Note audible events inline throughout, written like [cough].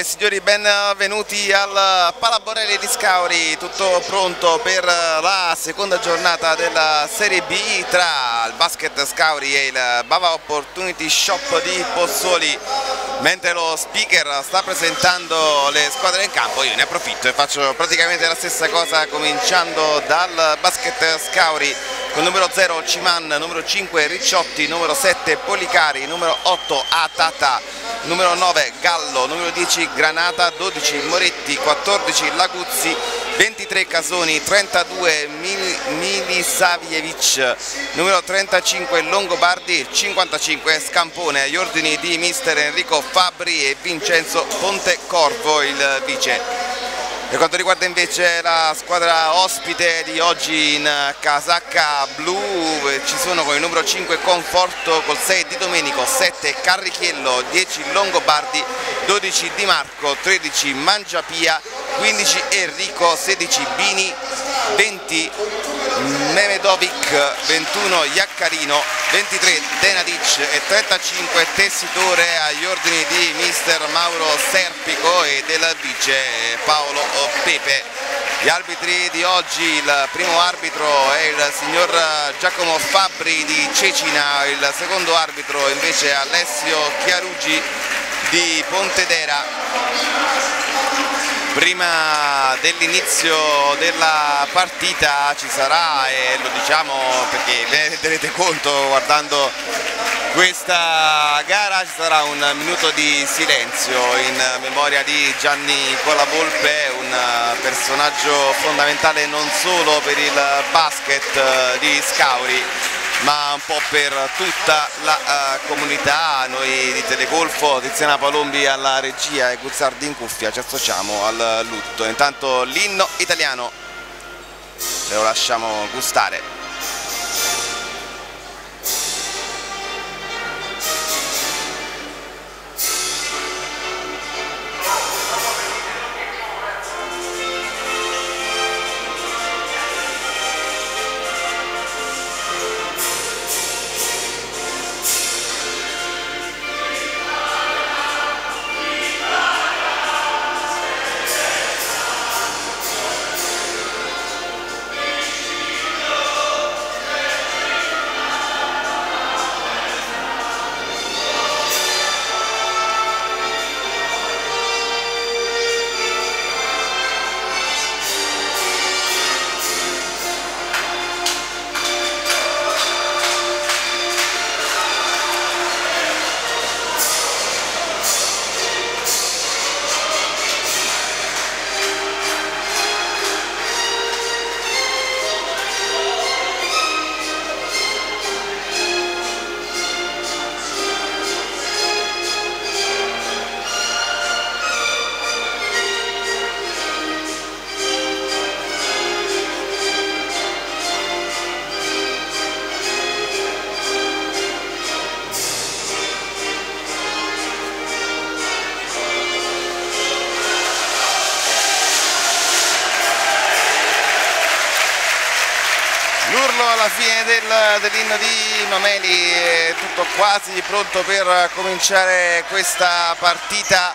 Signore e signori, benvenuti al Palaborelli di Scauri, tutto pronto per la seconda giornata della Serie B tra il Basket Scauri e il Bava Opportunity Shop di Pozzoli. Mentre lo speaker sta presentando le squadre in campo, io ne approfitto e faccio praticamente la stessa cosa cominciando dal Basket Scauri con numero 0 Ciman, numero 5 Ricciotti, numero 7 Policari, numero 8 Atata, numero 9 Gallo, numero 10 Granata, 12 Moretti, 14 Laguzzi, 23 Casoni, 32 Milisavievic, numero 35 Longobardi, 55 Scampone, agli ordini di mister Enrico Fabri e Vincenzo Pontecorvo il vice. Per quanto riguarda invece la squadra ospite di oggi in casacca blu ci sono con il numero 5 Conforto, col 6 Di Domenico, 7 Carrichiello, 10 Longobardi, 12 Di Marco, 13 Mangiapia, 15 Enrico, 16 Bini, 20 Memedovic, 21 Iaccarino, 23 Denadic e 35 Tessitore agli ordini di mister Mauro Serpico e del vice Paolo Pepe. Gli arbitri di oggi, il primo arbitro è il signor Giacomo Fabbri di Cecina, il secondo arbitro invece Alessio Chiarugi di Pontedera prima dell'inizio della partita ci sarà e lo diciamo perché ve ne renderete conto guardando questa gara ci sarà un minuto di silenzio in memoria di Gianni Colavolpe un personaggio fondamentale non solo per il basket di Scauri ma un po' per tutta la uh, comunità, noi di Telegolfo, Tiziana Palombi alla regia e Guzzardi in cuffia ci associamo al lutto. Intanto l'inno italiano ve lo lasciamo gustare. Dell'inno di Mameli è tutto quasi pronto per cominciare questa partita.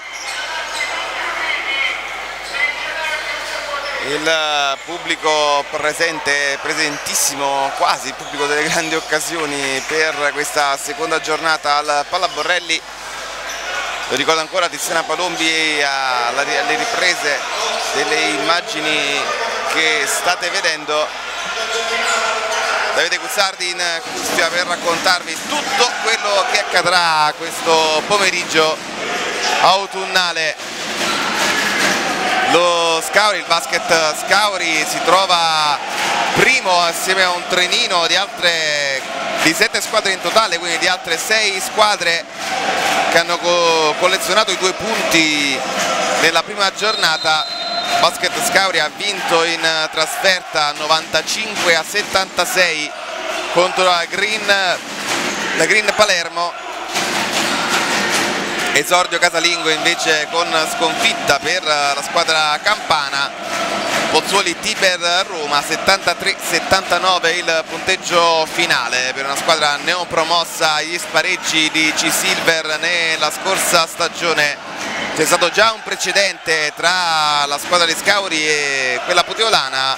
Il pubblico presente, presentissimo, quasi il pubblico delle grandi occasioni per questa seconda giornata al Pallaborrelli. Lo ricordo ancora Tiziana Palombi alle riprese delle immagini che state vedendo Davide Guzzardi in cuffia per raccontarvi tutto quello che accadrà questo pomeriggio autunnale. Lo Scauri, il basket Scauri si trova primo assieme a un trenino di altre di sette squadre in totale quindi di altre sei squadre che hanno collezionato i due punti nella prima giornata Basket Scauri ha vinto in trasferta 95 a 76 contro la Green, la Green Palermo. Esordio casalingo invece con sconfitta per la squadra campana Pozzuoli Tiber Roma 73-79 il punteggio finale per una squadra neopromossa. Agli spareggi di C-Silver nella scorsa stagione. C'è stato già un precedente tra la squadra di Scauri e quella puteolana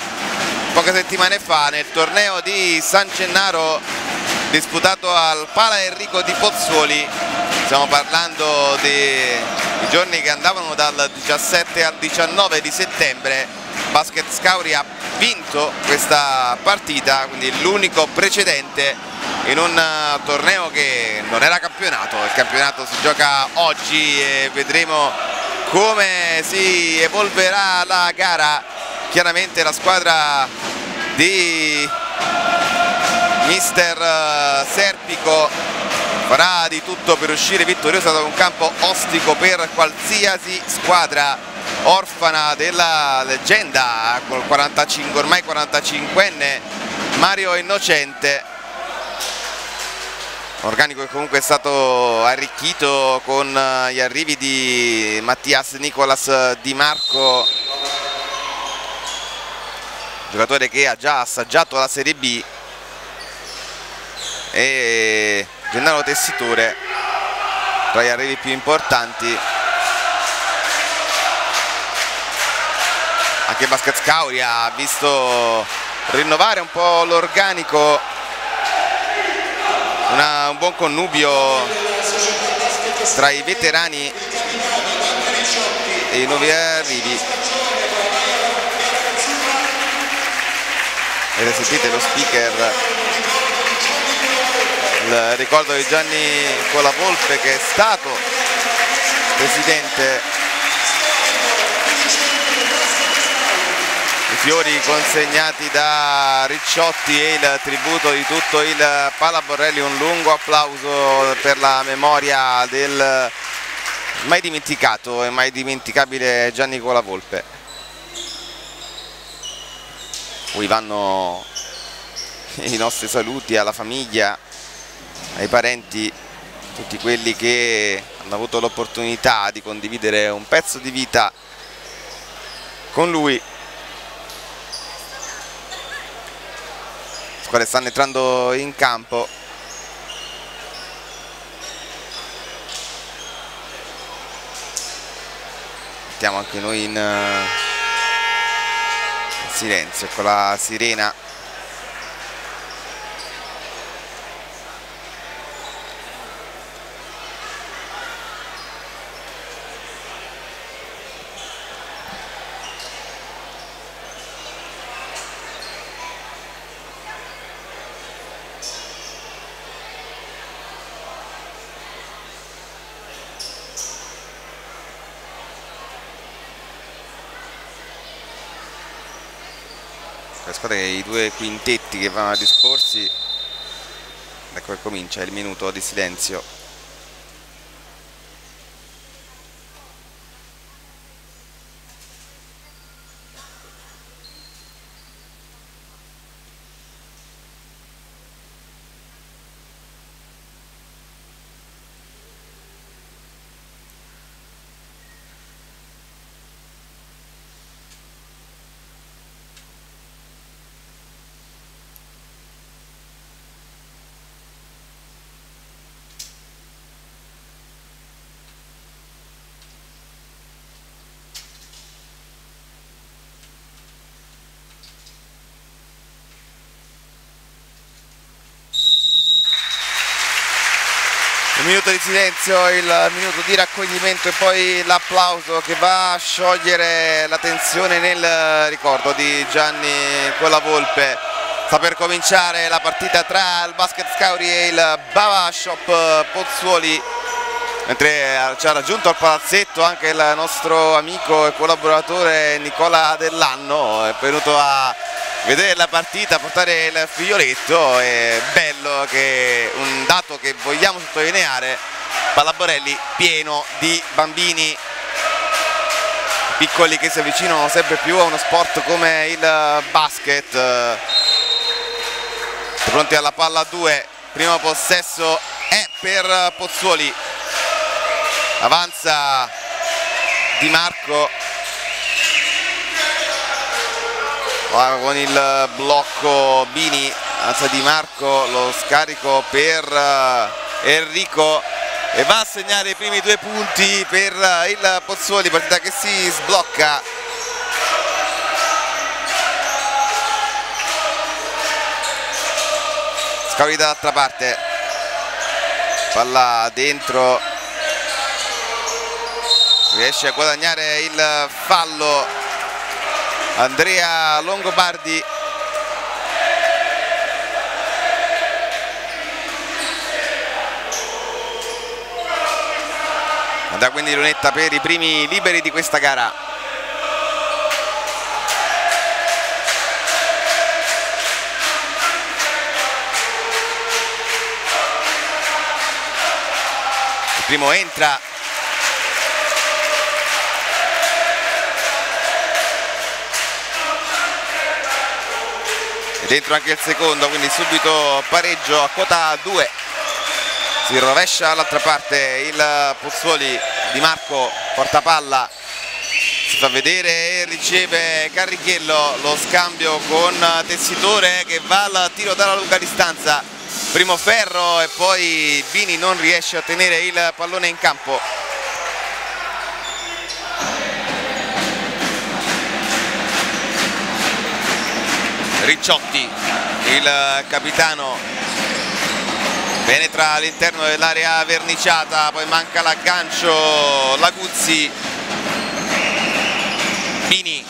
poche settimane fa nel torneo di San Gennaro disputato al Pala Enrico di Pozzuoli. Stiamo parlando dei giorni che andavano dal 17 al 19 di settembre Basket Scauri ha vinto questa partita quindi l'unico precedente in un torneo che non era campionato. Il campionato si gioca oggi e vedremo come si evolverà la gara. Chiaramente la squadra di mister eh, Serpico farà di tutto per uscire vittoriosa da un campo ostico per qualsiasi squadra orfana della leggenda col 45, ormai 45enne Mario Innocente. Organico che comunque è stato arricchito con gli arrivi di Mattias Nicolas Di Marco. Giocatore che ha già assaggiato la Serie B. E Gennaro Tessitore tra gli arrivi più importanti. Anche Basket Scauri ha visto rinnovare un po' l'organico. Un buon connubio tra i veterani e i nuovi arrivi. E sentite lo speaker il ricordo di Gianni Colavolpe che è stato presidente i fiori consegnati da Ricciotti e il tributo di tutto il Palaborrelli un lungo applauso per la memoria del mai dimenticato e mai dimenticabile Gianni Colavolpe cui vanno i nostri saluti alla famiglia, ai parenti, tutti quelli che hanno avuto l'opportunità di condividere un pezzo di vita con lui. Le squadre stanno entrando in campo. Mettiamo anche noi in silenzio con la sirena squadre i due quintetti che vanno a disporsi. Ecco che comincia il minuto di silenzio minuto di silenzio, il minuto di raccoglimento e poi l'applauso che va a sciogliere la tensione nel ricordo di Gianni Collavolpe. Sta per cominciare la partita tra il Basket Scauri e il Bava Shop Pozzuoli mentre ci ha raggiunto al palazzetto anche il nostro amico e collaboratore Nicola Dell'Anno è venuto a vedere la partita, portare il figlioletto è bello che un dato che vogliamo sottolineare Pallaborelli pieno di bambini piccoli che si avvicinano sempre più a uno sport come il basket. Pronti alla palla 2 primo possesso è per Pozzuoli. Avanza Di Marco con il blocco Bini alza Di Marco lo scarico per eh, Enrico e va a segnare i primi due punti per il Pozzuoli, partita che si sblocca. Scavi dall'altra parte, palla dentro, riesce a guadagnare il fallo Andrea Longobardi. Da quindi lunetta per i primi liberi di questa gara. Il primo entra dentro anche il secondo quindi subito pareggio a quota 2 si rovescia all'altra parte il Pozzuoli di Marco porta palla si fa vedere e riceve Carrichello lo scambio con Tessitore che va al tiro dalla lunga distanza. Primo ferro e poi Bini non riesce a tenere il pallone in campo Ricciotti il capitano. Penetra all'interno dell'area verniciata poi manca l'aggancio Laguzzi. Bini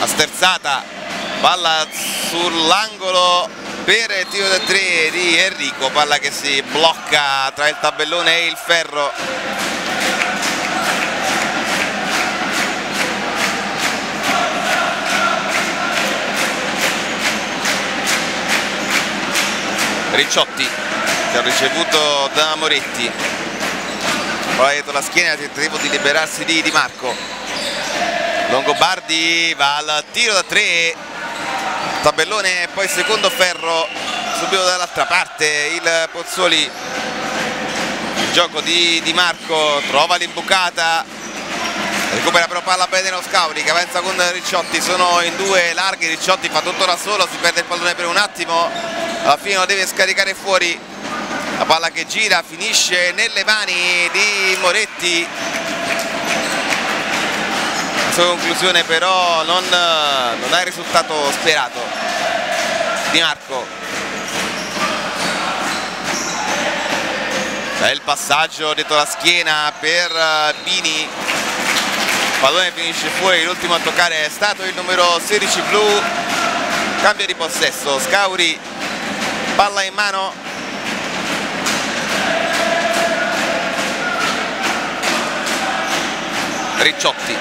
a sterzata palla sull'angolo per il tiro da tre di Enrico palla che si blocca tra il tabellone e il ferro Ricciotti che ha ricevuto da Moretti. Poi dietro la schiena tentativo di liberarsi di Di Marco. Longobardi va al tiro da tre. Tabellone poi secondo ferro subito dall'altra parte il Pozzoli. Il gioco di Di Marco trova l'imbucata recupera però palla bene lo Scauri che avanza con Ricciotti sono in due larghi Ricciotti fa tutto da solo si perde il pallone per un attimo alla fine lo deve scaricare fuori la palla che gira finisce nelle mani di Moretti. La sua conclusione però non, non ha il risultato sperato Di Marco. Bel passaggio dietro la schiena per Bini pallone finisce fuori l'ultimo a toccare è stato il numero 16 blu. Cambio di possesso Scauri palla in mano. Ricciotti.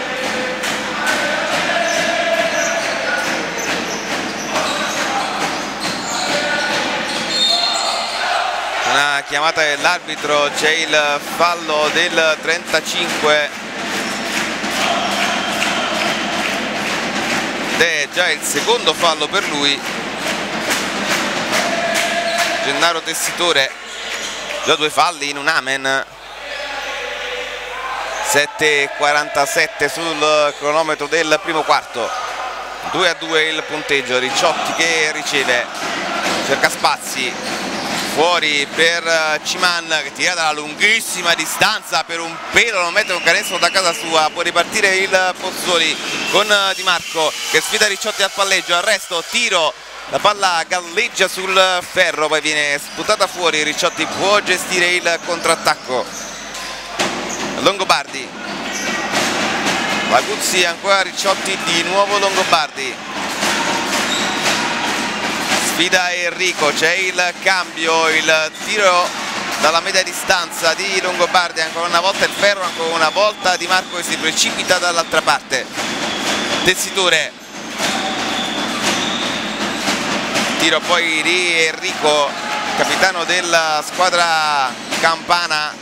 Una chiamata dell'arbitro c'è il fallo del 35 già il secondo fallo per lui. Gennaro Tessitore già due falli in un amen. 7.47 sul cronometro del primo quarto. 2 a 2 il punteggio Ricciotti che riceve cerca spazi fuori per Ciman che tira dalla lunghissima distanza per un pelo non mette un canestro da casa sua può ripartire il Pozzoli con Di Marco che sfida Ricciotti al palleggio arresto tiro la palla galleggia sul ferro poi viene sputata fuori Ricciotti può gestire il contrattacco. Longobardi. Laguzzi ancora Ricciotti di nuovo Longobardi sfida Enrico c'è il cambio il tiro dalla media distanza di Longobardi ancora una volta il ferro ancora una volta Di Marco che si precipita dall'altra parte. Tessiture tiro poi di Enrico capitano della squadra campana.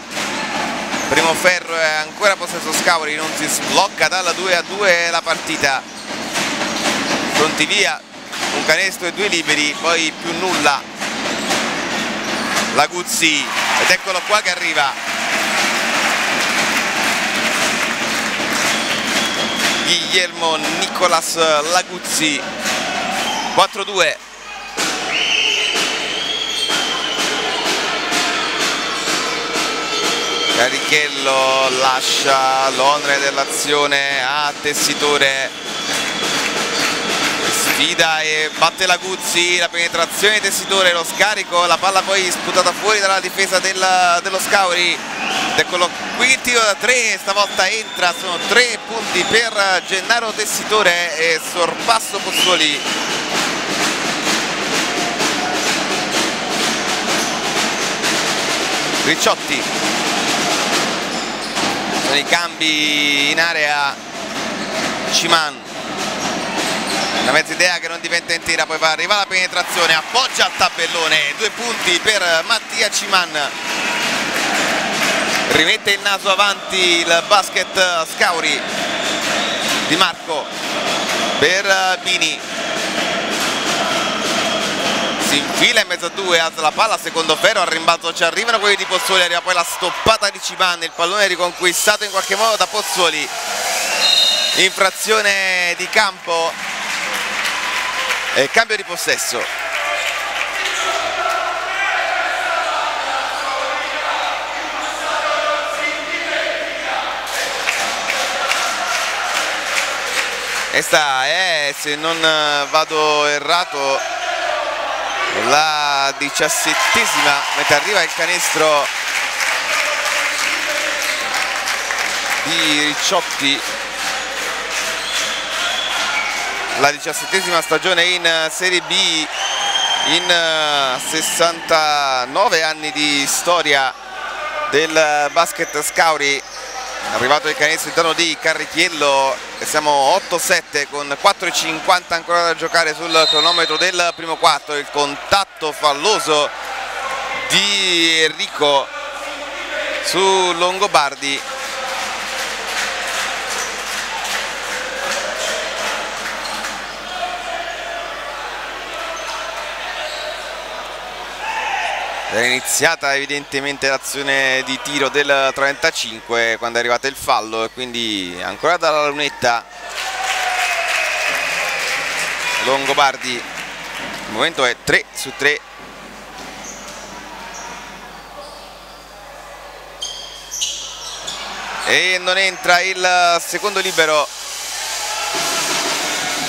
Primo ferro è ancora possesso Scauri non si sblocca dalla 2 a 2 la partita. Pronti via canestro e due liberi poi più nulla. Laguzzi ed eccolo qua che arriva. Guillermo Nicolas Laguzzi 4-2 Carichello lascia l'onere dell'azione a Tessitore sfida e batte la Guzzi la penetrazione di Tessitore lo scarico la palla poi sputata fuori dalla difesa del, dello Scauri. Eccolo qui tiro da tre stavolta entra sono tre punti per Gennaro Tessitore e sorpasso Pozzuoli Ricciotti. Sono i cambi in area. Ciman una mezza idea che non diventa in tira poi va, arriva la penetrazione appoggia al tabellone. Due punti per Mattia Ciman. Rimette il naso avanti il basket Scauri Di Marco per Bini. Si infila in mezzo a due, alza la palla, secondo ferro, al rimbalzo ci arrivano quelli di Pozzuoli, arriva poi la stoppata di Ciman, il pallone riconquistato in qualche modo da Pozzuoli, infrazione di campo e cambio di possesso. Questa è, se non vado errato, la diciassettesima mentre arriva il canestro di Ricciotti la diciassettesima stagione in Serie B in 69 eh, anni di storia del basket Scauri. Arrivato il canestro interno di Carrichiello e siamo 8-7 con 4.50 ancora da giocare sul cronometro del primo quarto. Il contatto falloso di Enrico su Longobardi è iniziata evidentemente l'azione di tiro del 35 quando è arrivato il fallo e quindi ancora dalla lunetta. Longobardi il momento è 3 su 3 e non entra il secondo libero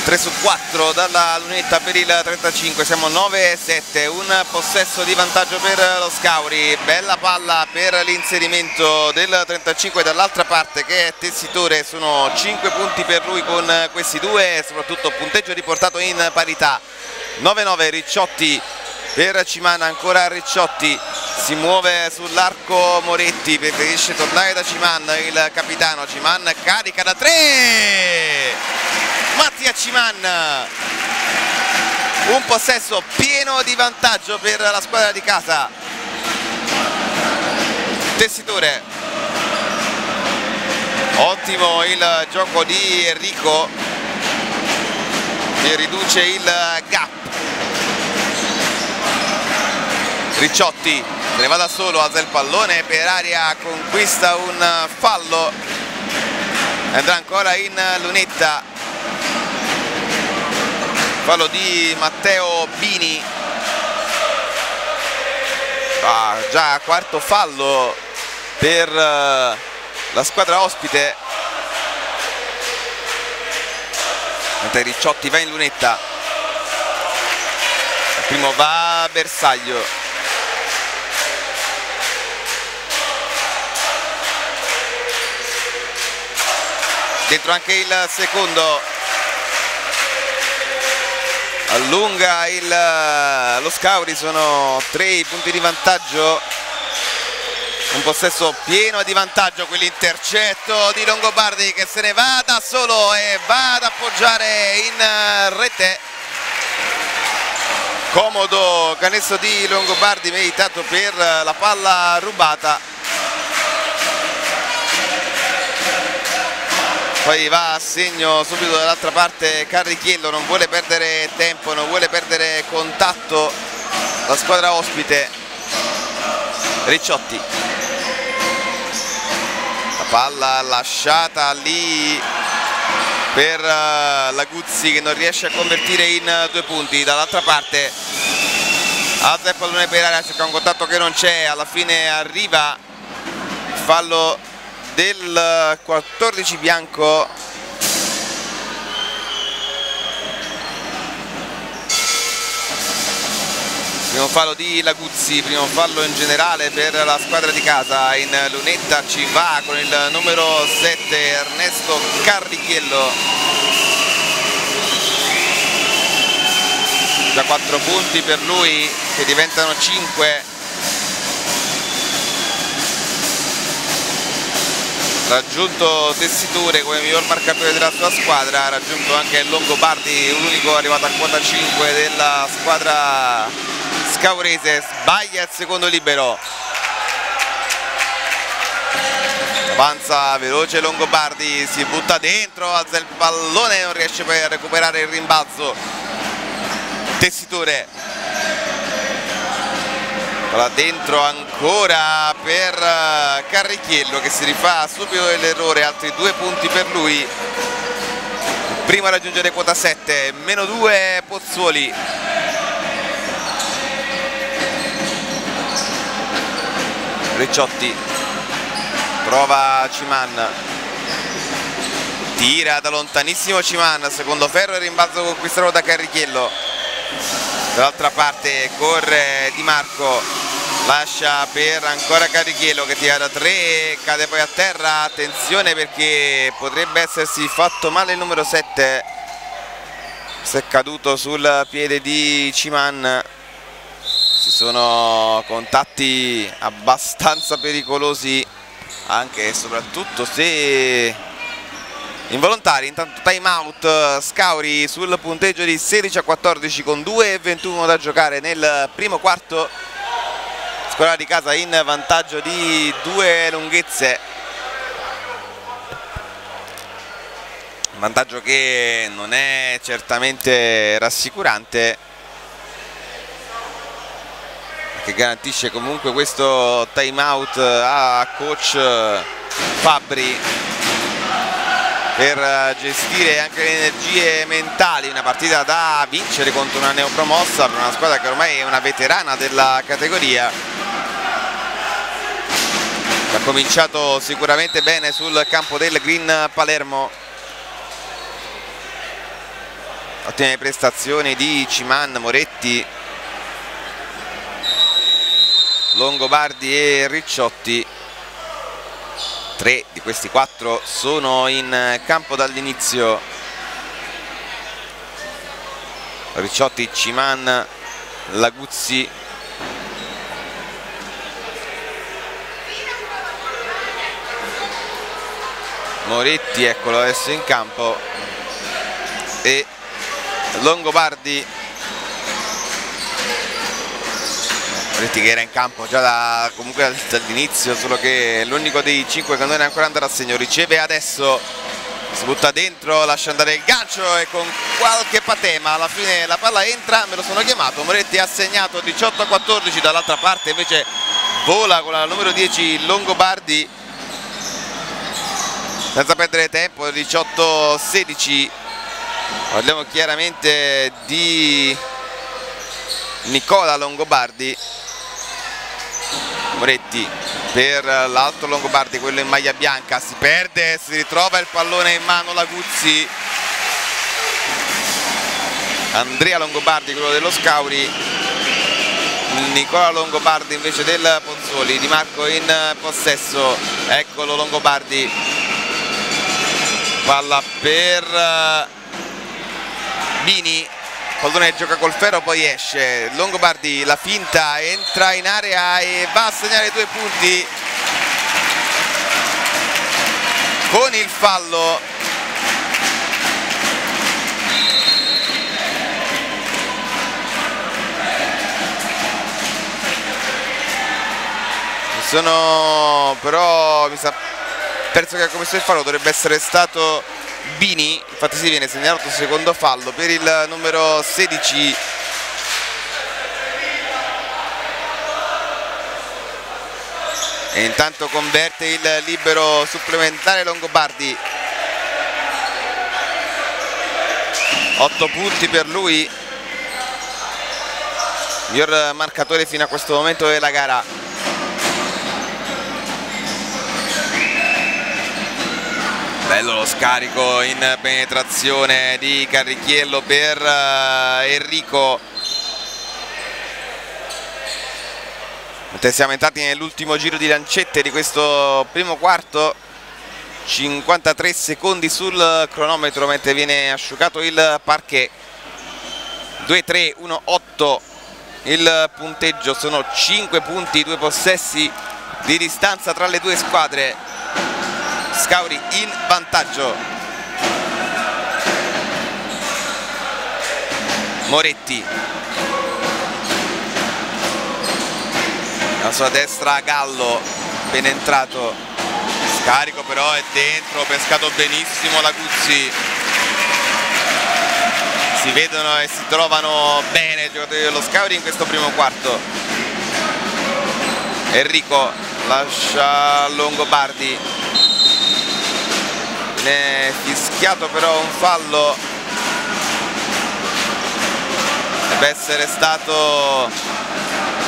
3 su 4 dalla lunetta per il 35 siamo 9-7 un possesso di vantaggio per lo Scauri. Bella palla per l'inserimento del 35 dall'altra parte che è Tessitore. Sono 5 punti per lui con questi due soprattutto punteggio riportato in parità. 9-9 Ricciotti per Cimana ancora Ricciotti si muove sull'arco Moretti preferisce tornare da Ciman il capitano. Ciman carica da 3 Mattia Ciman. Un possesso pieno di vantaggio per la squadra di casa. Tessitore. Ottimo il gioco di Enrico. Che riduce il gap Ricciotti se ne va da solo, alza il pallone per aria, conquista un fallo. Andrà ancora in lunetta. Fallo di Matteo Bini. Ah, già quarto fallo per uh, la squadra ospite. Mentre Ricciotti va in lunetta. Il primo va a bersaglio dentro anche il secondo. Allunga il, lo Scauri sono tre i punti di vantaggio. Un possesso pieno di vantaggio quell'intercetto di Longobardi che se ne va da solo e va ad appoggiare in rete. Comodo canestro di Longobardi meritato per la palla rubata poi va a segno subito dall'altra parte Carrichiello non vuole perdere tempo non vuole perdere contatto. La squadra ospite Ricciotti. La palla lasciata lì per eh, la Guzzi che non riesce a convertire in due punti. Dall'altra parte alza il pallone per area cerca un contatto che non c'è. Alla fine arriva fallo del 14 bianco. Primo fallo di Laguzzi, primo fallo in generale per la squadra di casa in lunetta. Ci va con il numero 7 Ernesto Carrichiello. Da 4 punti per lui che diventano 5 raggiunto Tessiture come miglior marcatore della sua squadra, ha raggiunto anche Longobardi, l'unico arrivato a quota 5 della squadra scaurese, sbaglia il secondo libero. Avanza veloce Longobardi, si butta dentro, alza il pallone, non riesce poi a recuperare il rimbalzo. Tessiture là dentro ancora per eh, Carrichiello che si rifà subito dell'errore altri due punti per lui. Primo a raggiungere quota 7 meno 2 Pozzuoli. Ricciotti. Prova Ciman. Tira da lontanissimo Ciman secondo ferro e rimbalzo conquistato da Carrichiello dall'altra parte corre Di Marco lascia per ancora Carichielo che tira da 3 cade poi a terra. Attenzione perché potrebbe essersi fatto male il numero 7 si è caduto sul piede di Ciman. Ci sono contatti abbastanza pericolosi anche e soprattutto se involontari intanto time out Scauri sul punteggio di 16 a 14 con 2 e 21 da giocare nel primo quarto. Squadra di casa in vantaggio di due lunghezze. Vantaggio che non è certamente rassicurante che garantisce comunque questo time out a coach Fabri per gestire anche le energie mentali. Una partita da vincere contro una neopromossa per una squadra che ormai è una veterana della categoria. Ha cominciato sicuramente bene sul campo del Green Palermo. Ottime prestazioni di Ciman, Moretti Longobardi e Ricciotti tre di questi quattro sono in campo dall'inizio. Ricciotti, Ciman, Laguzzi. Moretti eccolo adesso in campo. E Longobardi Moretti che era in campo già da, comunque dall'inizio solo che l'unico dei cinque che non è ancora andato a segno. Riceve adesso si butta dentro lascia andare il gancio e con qualche patema alla fine la palla entra me lo sono chiamato. Moretti ha segnato 18 a 14 dall'altra parte invece vola con la numero 10 Longobardi. Senza perdere tempo 18 16 parliamo chiaramente di Nicola Longobardi Moretti per l'altro Longobardi, quello in maglia bianca, si perde, si ritrova il pallone in mano Laguzzi. Andrea Longobardi, quello dello Scauri, Nicola Longobardi invece del Pozzoli, Di Marco in possesso, eccolo Longobardi, palla per Bini pallone gioca col ferro poi esce. Longobardi la finta entra in area e va a segnare due punti. Con il fallo. Sono però mi sa penso che la commissione il fallo dovrebbe essere stato Bini, infatti si viene segnalato il secondo fallo per il numero 16 e intanto converte il libero supplementare Longobardi. 8 punti per lui. Miglior marcatore fino a questo momento della gara bello lo scarico in penetrazione di Carrichiello per uh, Enrico. Siamo entrati nell'ultimo giro di lancette di questo primo quarto. 53 secondi sul cronometro mentre viene asciugato il parquet. 2-3-1-8 il punteggio sono 5 punti, 2 possessi di distanza tra le due squadre Scauri in vantaggio. Moretti. La sua destra Gallo ben entrato. Scarico però è dentro pescato benissimo la Guzzi. Si vedono e si trovano bene i giocatori dello Scauri in questo primo quarto. Enrico lascia Longobardi ne fischiato però un fallo. Deve essere stato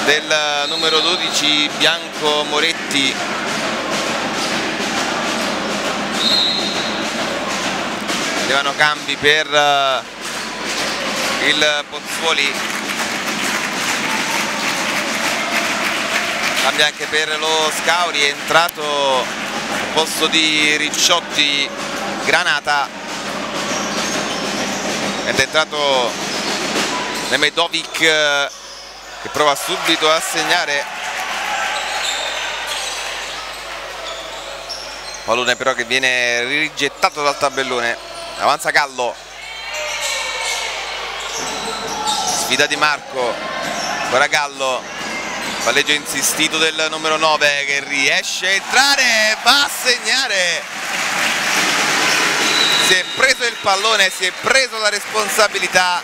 del numero 12 Bianco Moretti. Arrivano cambi per eh, il Pozzuoli. Cambia anche per lo Scauri è entrato posto di Ricciotti Granata. Ed è entrato Nemedovic eh, che prova subito a segnare. Pallone però che viene rigettato dal tabellone. Avanza Gallo. Sfida di Marco. Ancora Gallo palleggio insistito del numero 9 che riesce a entrare va a segnare. Si è preso il pallone si è preso la responsabilità.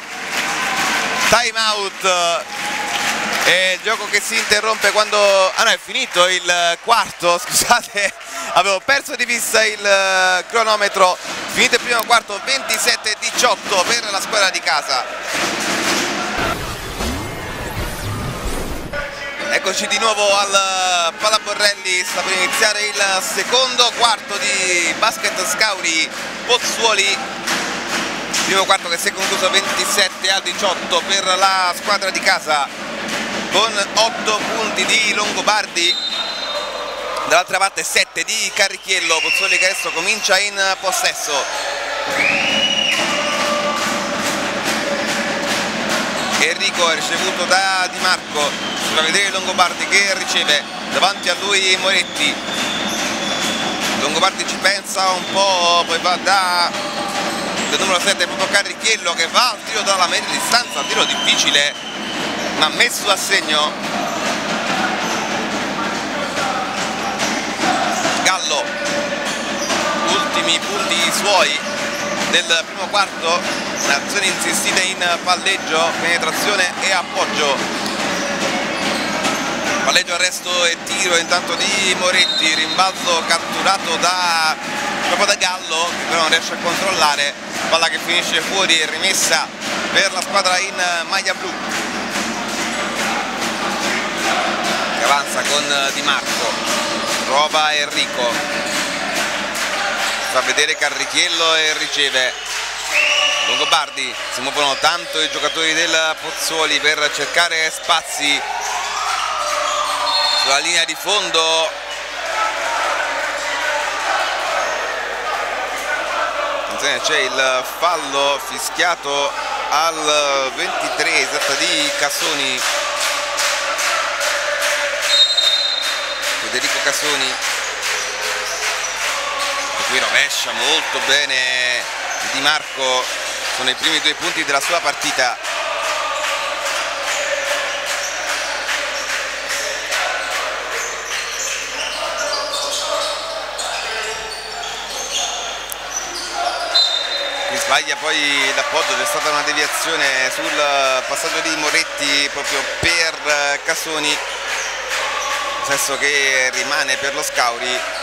Time out. E il gioco che si interrompe quando ah no è finito il quarto [laughs] scusate. Avevo perso di vista il cronometro. Finito il primo quarto 27-18 per la squadra di casa eccoci di nuovo al Palaborrelli sta per iniziare il secondo quarto di basket Scauri Pozzuoli. Primo quarto che si è concluso 27 a 18 per la squadra di casa con 8 punti di Longobardi. Dall'altra parte 7 di Carrichiello Pozzoli che adesso comincia in possesso Enrico è ricevuto da Di Marco. Sulla vedere Longobardi che riceve davanti a lui Moretti. Longobardi ci pensa un po' poi va da del numero 7 proprio Carrichiello che va al tiro dalla media distanza tiro difficile ma messo a segno. Gallo. Ultimi punti suoi del primo quarto. Azione insistita in palleggio penetrazione e appoggio. Palleggio arresto e tiro intanto di Moretti. Rimbalzo catturato da, proprio da Gallo che però non riesce a controllare. Palla che finisce fuori e rimessa per la squadra in maglia blu. Avanza con Di Marco. Prova Enrico fa vedere Carrichiello e riceve Longobardi. Si muovono tanto i giocatori del Pozzuoli per cercare spazi sulla linea di fondo. C'è il fallo fischiato al 23 esatta di Cassoni. Federico Casoni qui rovescia molto bene. Di Marco sono i primi due punti della sua partita. Sbaglia poi l'appoggio c'è stata una deviazione sul passaggio di Moretti proprio per Casoni. Possesso che rimane per lo Scauri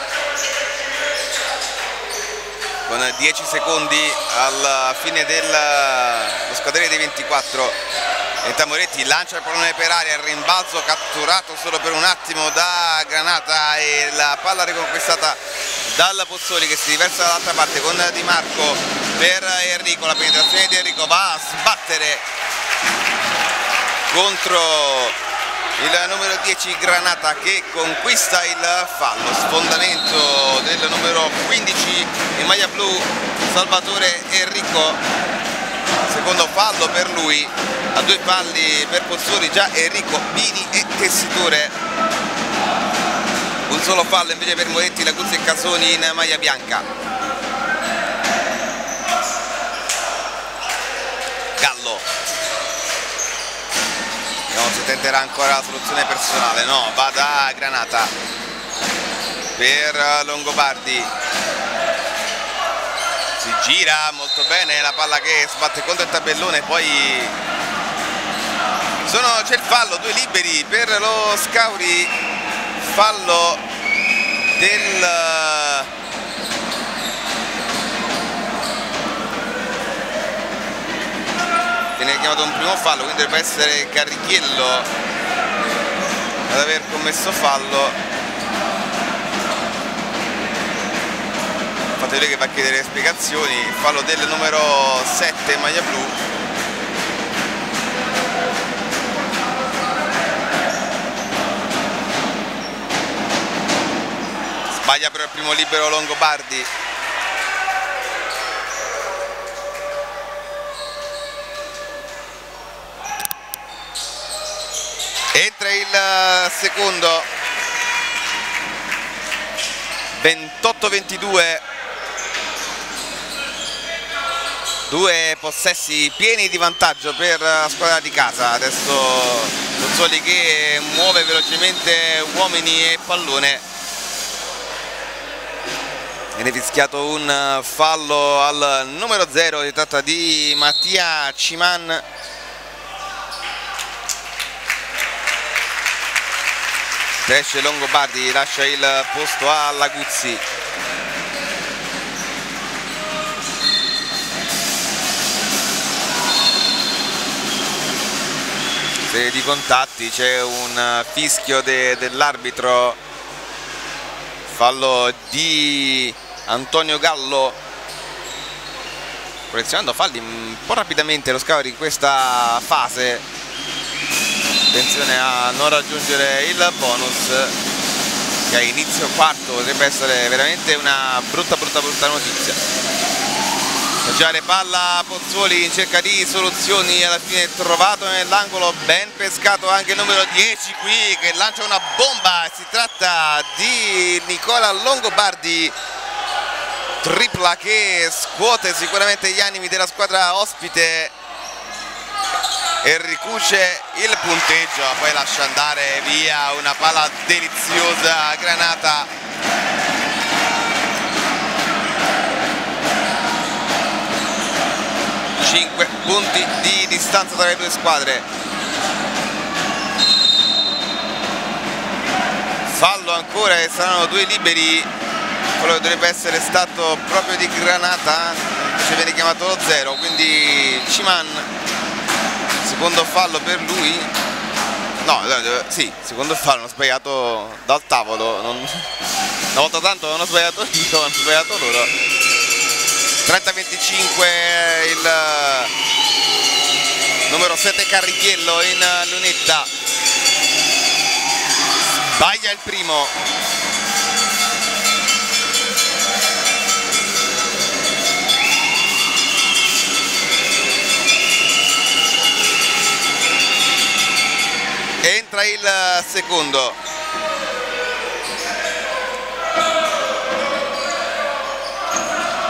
con 10 secondi alla fine dello scadere dei 24 e Moretti lancia il pallone per aria il rimbalzo catturato solo per un attimo da Granata e la palla riconquistata dal Pozzoli che si diversa dall'altra parte con Di Marco per Enrico, la penetrazione di Enrico va a sbattere contro il numero 10 Granata che conquista il fallo, sfondamento del numero 15 in maglia blu Salvatore Enrico, secondo fallo per lui, a due falli per Pozzoli già Enrico Bini e Tessiture, un solo fallo invece per Moretti, Laguzzi e Casoni in maglia bianca. Non si tenterà ancora la soluzione personale. No va da Granata. Per Longobardi. Si gira molto bene la palla che sbatte contro il tabellone poi c'è il fallo due liberi per lo Scauri. Fallo del viene chiamato un primo fallo quindi dovrebbe essere Carrichiello ad aver commesso fallo. Fate vedere che va a chiedere spiegazioni. Fallo del numero 7 maglia blu. Sbaglia però il primo libero Longobardi entra il eh, secondo. 28-22 due possessi pieni di vantaggio per la squadra di casa. Adesso Pozzoli che muove velocemente uomini e pallone. Viene fischiato un fallo al numero 0 si tratta di Mattia Ciman esce Longobardi lascia il posto a Laguzzi. Serie di contatti c'è un fischio de, dell'arbitro. Fallo di Antonio Gallo. Collezionando falli un po' rapidamente lo Scauri in questa fase attenzione a non raggiungere il bonus che a inizio quarto potrebbe essere veramente una brutta brutta brutta notizia. Giare palla Pozzuoli in cerca di soluzioni alla fine trovato nell'angolo ben pescato anche il numero 10 qui che lancia una bomba si tratta di Nicola Longobardi. Tripla che scuote sicuramente gli animi della squadra ospite e ricuce il punteggio poi lascia andare via una palla deliziosa Granata. Cinque punti di distanza tra le due squadre. Fallo ancora e saranno due liberi. Quello che dovrebbe essere stato proprio di Granata invece viene chiamato lo zero quindi Ciman secondo fallo per lui? No, sì, secondo fallo hanno sbagliato dal tavolo non... [laughs] una volta tanto non ho sbagliato io hanno sbagliato loro. 30-25 il numero 7 Carrichiello in lunetta. Sbaglia il primo entra il secondo.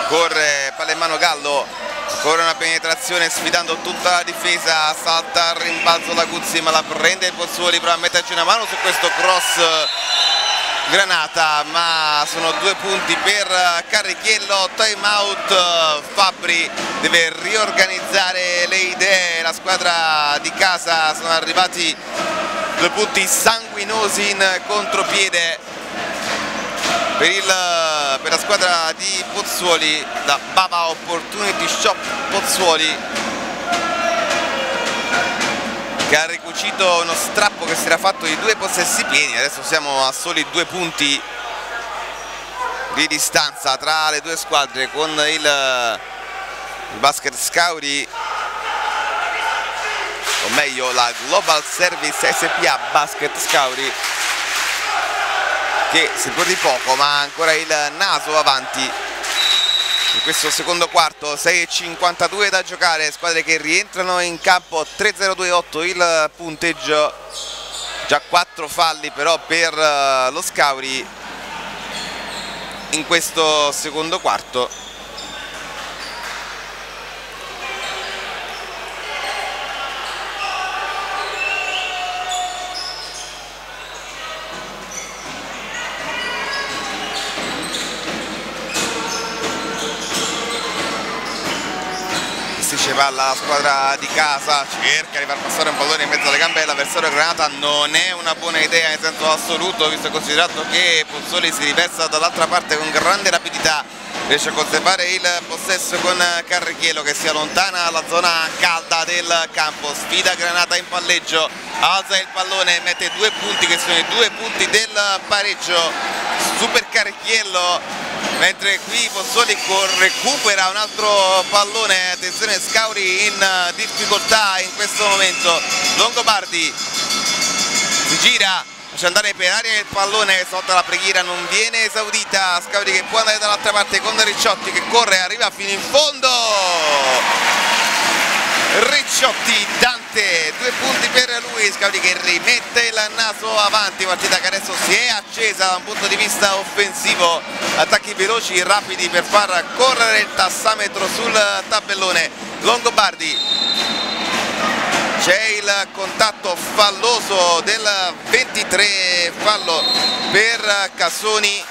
Corre palla Gallo. Corre una penetrazione sfidando tutta la difesa. Salta al rimbalzo la Guzzi ma la prende il Pozzuoli prova a metterci una mano su questo cross Granata ma sono due punti per Carrichiello time out Fabri deve riorganizzare le idee la squadra di casa sono arrivati due punti sanguinosi in contropiede per, il, per la squadra di Pozzuoli da Bava Opportunity Shop Pozzuoli che ha ricucito uno strappo che si era fatto di due possessi pieni adesso siamo a soli due punti di distanza tra le due squadre con il, il basket Scauri o meglio la Global Service SPA Basket Scauri che seppur di poco ma ancora il naso avanti in questo secondo quarto 6.52 da giocare squadre che rientrano in campo 3-0-2-8 il punteggio. Già 4 falli però per eh, lo Scauri in questo secondo quarto gestisce palla la squadra di casa cerca di far passare un pallone in mezzo alle gambe dell'avversario Granata non è una buona idea in senso assoluto visto considerato che Pozzoli si riversa dall'altra parte con grande rapidità riesce a conservare il possesso con Carrichielo che si allontana dalla zona calda del campo. Sfida Granata in palleggio. Alza il pallone mette due punti che sono i due punti del pareggio. Super Carrichiello mentre qui Pozzoli recupera un altro pallone. Attenzione Scauri in difficoltà in questo momento. Longobardi si gira lascia andare per aria il pallone sotto la preghiera non viene esaudita. Scauri che può andare dall'altra parte con Ricciotti che corre arriva fino in fondo. Ricciotti Dante due punti per lui. Scaudi che rimette il naso avanti. Partita che adesso si è accesa da un punto di vista offensivo. Attacchi veloci rapidi per far correre il tassametro sul tabellone. Longobardi c'è il contatto falloso del 23 fallo per Cassoni.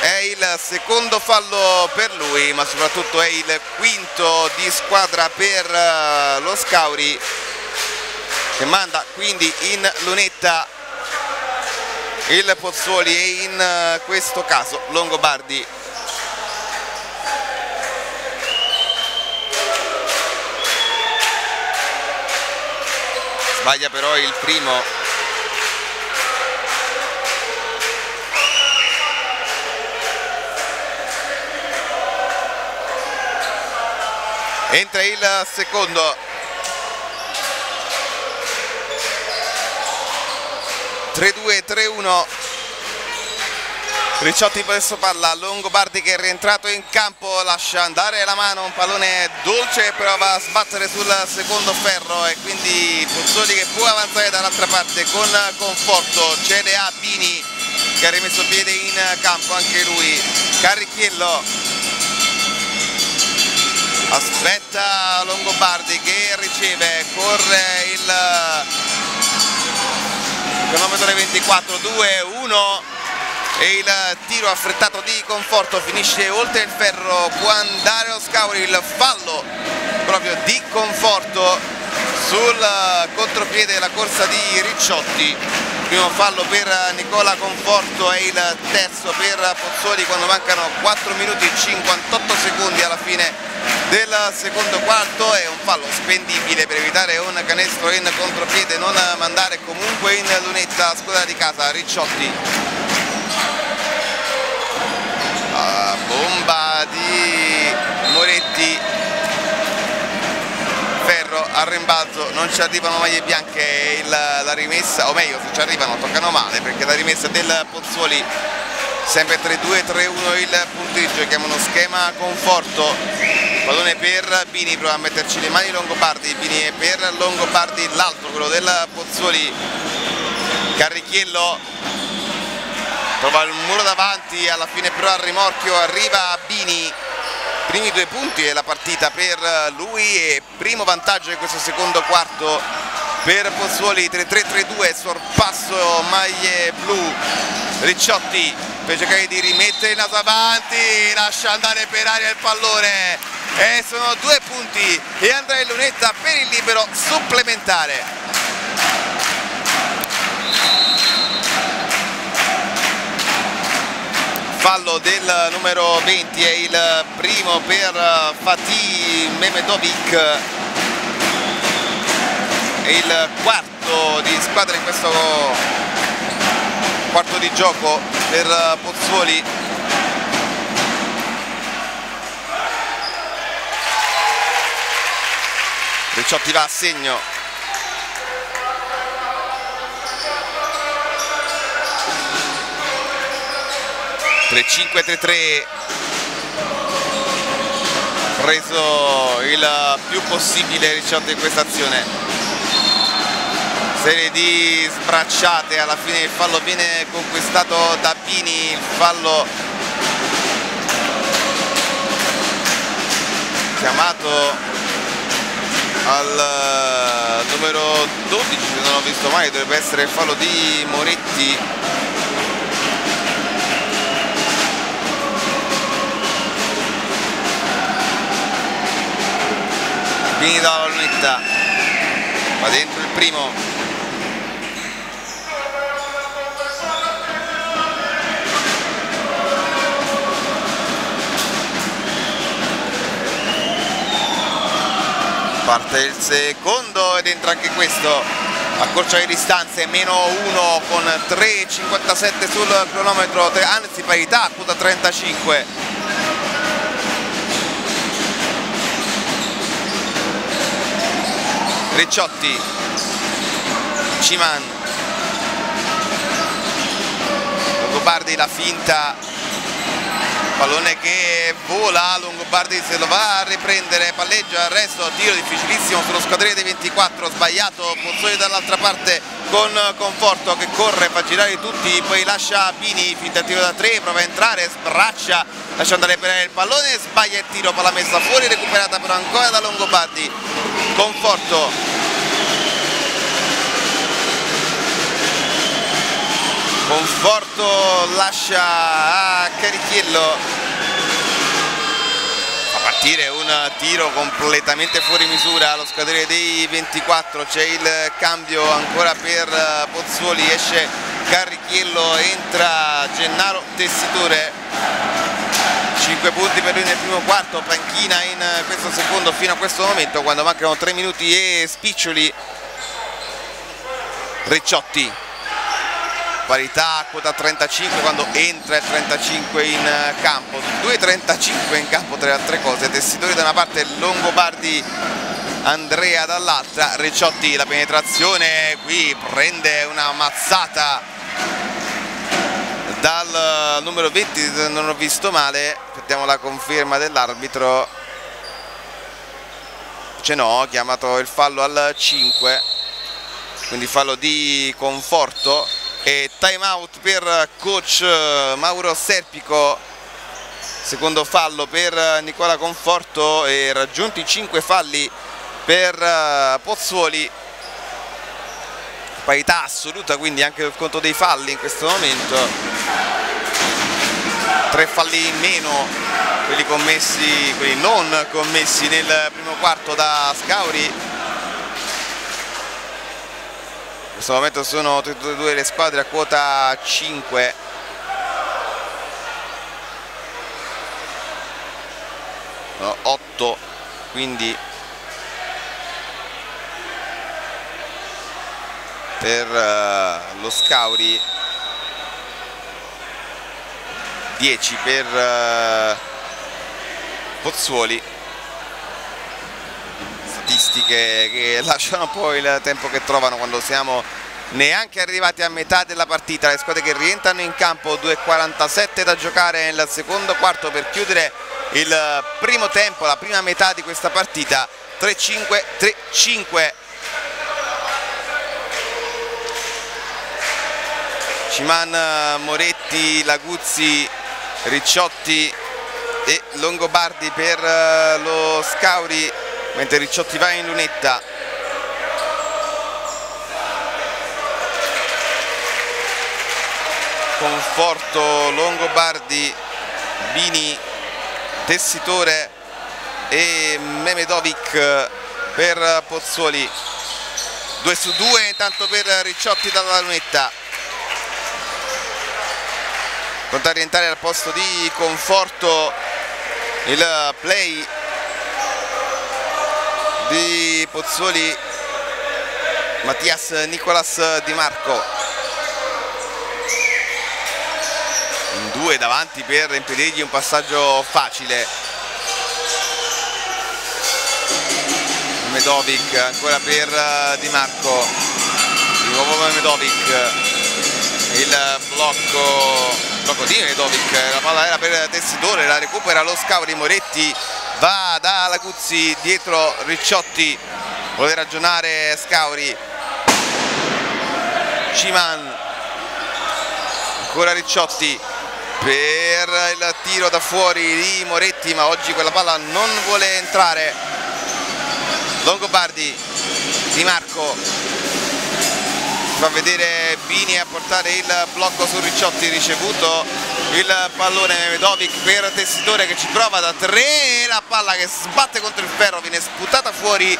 È il secondo fallo per lui ma soprattutto è il quinto di squadra per eh, lo Scauri che manda quindi in lunetta il Pozzuoli e in eh, questo caso Longobardi sbaglia però il primo. Entra il secondo. 3-2 3-1 Ricciotti possesso palla Longobardi che è rientrato in campo lascia andare la mano un pallone dolce però va a sbattere sul secondo ferro e quindi Puzzoli che può avanzare dall'altra parte con conforto. Cede a Bini che ha rimesso piede in campo anche lui. Carrichiello aspetta Longobardi che riceve corre il cronometro 24 2 1 e il tiro affrettato di conforto finisce oltre il ferro. Può andare lo Scauri il fallo proprio di conforto sul contropiede della corsa di Ricciotti. Primo fallo per Nicola Conforto e il terzo per Pozzoli quando mancano 4 minuti e 58 secondi alla fine del secondo quarto. È un fallo spendibile per evitare un canestro in contropiede non mandare comunque in lunetta a squadra di casa Ricciotti bomba di Moretti. Ferro al rimbalzo non ci arrivano maglie bianche il, la rimessa o meglio se ci arrivano toccano male perché la rimessa del Pozzuoli sempre 3-2-3-1 il punteggio chiama uno schema conforto. Pallone per Bini prova a metterci le mani Longobardi Bini per Longobardi l'altro quello del Pozzuoli. Carrichiello trova il muro davanti alla fine però al rimorchio arriva Bini. Primi due punti della partita per lui e primo vantaggio in questo secondo quarto per Pozzuoli 3-3-3-2 sorpasso maglie blu. Ricciotti per cercare di rimettere il naso avanti lascia andare per aria il pallone. E sono due punti e Andrea Lunetta per il libero supplementare fallo del numero 20 è il primo per Fatih Memedovic. E il quarto di squadra in questo quarto di gioco per Pozzuoli. Ricciotti va a segno 3-5-3-3 preso il più possibile Ricciotti in questa azione. Serie di sbracciate alla fine il fallo viene conquistato da Pini il fallo chiamato al numero 12 se non ho visto mai dovrebbe essere il fallo di Moretti finita la lunetta va dentro il primo. Parte il secondo ed entra anche questo accorcia le distanze meno 1 con 3.57 sul cronometro anzi parità quota 35 Ricciotti. Ciman. Longobardi la finta pallone che vola Longobardi se lo va a riprendere palleggia arresto tiro difficilissimo sullo squadrone dei 24 sbagliato Pozzoli dall'altra parte con Conforto che corre fa girare tutti poi lascia Pini finta tiro da 3 prova a entrare sbraccia lascia andare per il pallone sbaglia il tiro palla messa fuori recuperata però ancora da Longobardi. Conforto Conforto lascia a Carichiello fa partire un tiro completamente fuori misura allo scadere dei 24 c'è il cambio ancora per Pozzuoli. Esce Carichiello entra Gennaro Tessitore. 5 punti per lui nel primo quarto, panchina in questo secondo fino a questo momento quando mancano 3 minuti e spiccioli. Ricciotti parità quota 35 quando entra il 35 in campo. 2.35 in campo tra le altre cose. Tessitori da una parte Longobardi Andrea dall'altra. Ricciotti la penetrazione qui prende una mazzata dal numero 20 non ho visto male. Aspettiamo la conferma dell'arbitro. Ha chiamato il fallo al 5 quindi fallo di conforto e time out per coach Mauro Serpico. Secondo fallo per Nicola Conforto e raggiunti 5 falli per Pozzuoli. Parità assoluta quindi anche il conto dei falli in questo momento. Tre falli in meno quelli commessi quelli non commessi nel primo quarto da Scauri in questo momento sono tutte e due le squadre a quota 5 no, 8 quindi per uh, lo Scauri 10 per uh, Pozzuoli statistiche che lasciano poi il tempo che trovano quando siamo neanche arrivati a metà della partita. Le squadre che rientrano in campo 2.47 da giocare nel secondo quarto per chiudere il primo tempo la prima metà di questa partita 3-5 3-5 Ciman, Moretti, Laguzzi, Ricciotti e Longobardi per eh, lo Scauri mentre Ricciotti va in lunetta. Conforto, Longobardi, Bini, Tessitore e Memedovic per Pozzuoli. 2 su 2 intanto per Ricciotti dalla lunetta. Pronto a rientrare al posto di conforto il play di Pozzuoli Mattias Nicolas Di Marco. Due davanti per impedirgli un passaggio facile. Medovic ancora per eh, Di Marco. Di nuovo Medovic. Il blocco, blocco di Medovic. La palla era per Tessitore la recupera lo scavo di Moretti va da Laguzzi dietro Ricciotti vuole ragionare Scauri. Ciman ancora Ricciotti per il tiro da fuori di Moretti ma oggi quella palla non vuole entrare. Longobardi Di Marco fa vedere Bini a portare il blocco su Ricciotti ricevuto il pallone Medovic per Tessitore che ci prova da tre la palla che sbatte contro il ferro viene sputata fuori.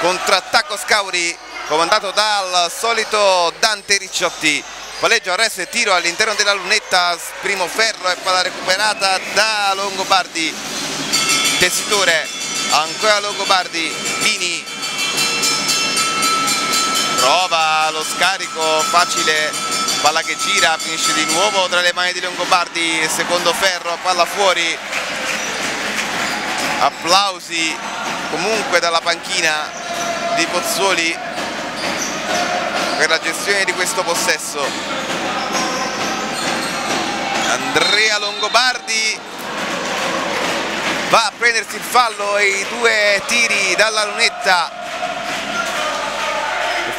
Contrattacco Scauri comandato dal solito Dante Ricciotti. Palleggio, arresto e tiro all'interno della lunetta primo ferro e palla recuperata da Longobardi. Tessitore ancora Longobardi Bini prova lo scarico facile palla che gira finisce di nuovo tra le mani di Longobardi secondo ferro palla fuori. Applausi comunque dalla panchina di Pozzuoli per la gestione di questo possesso. Andrea Longobardi va a prendersi il fallo e i due tiri dalla lunetta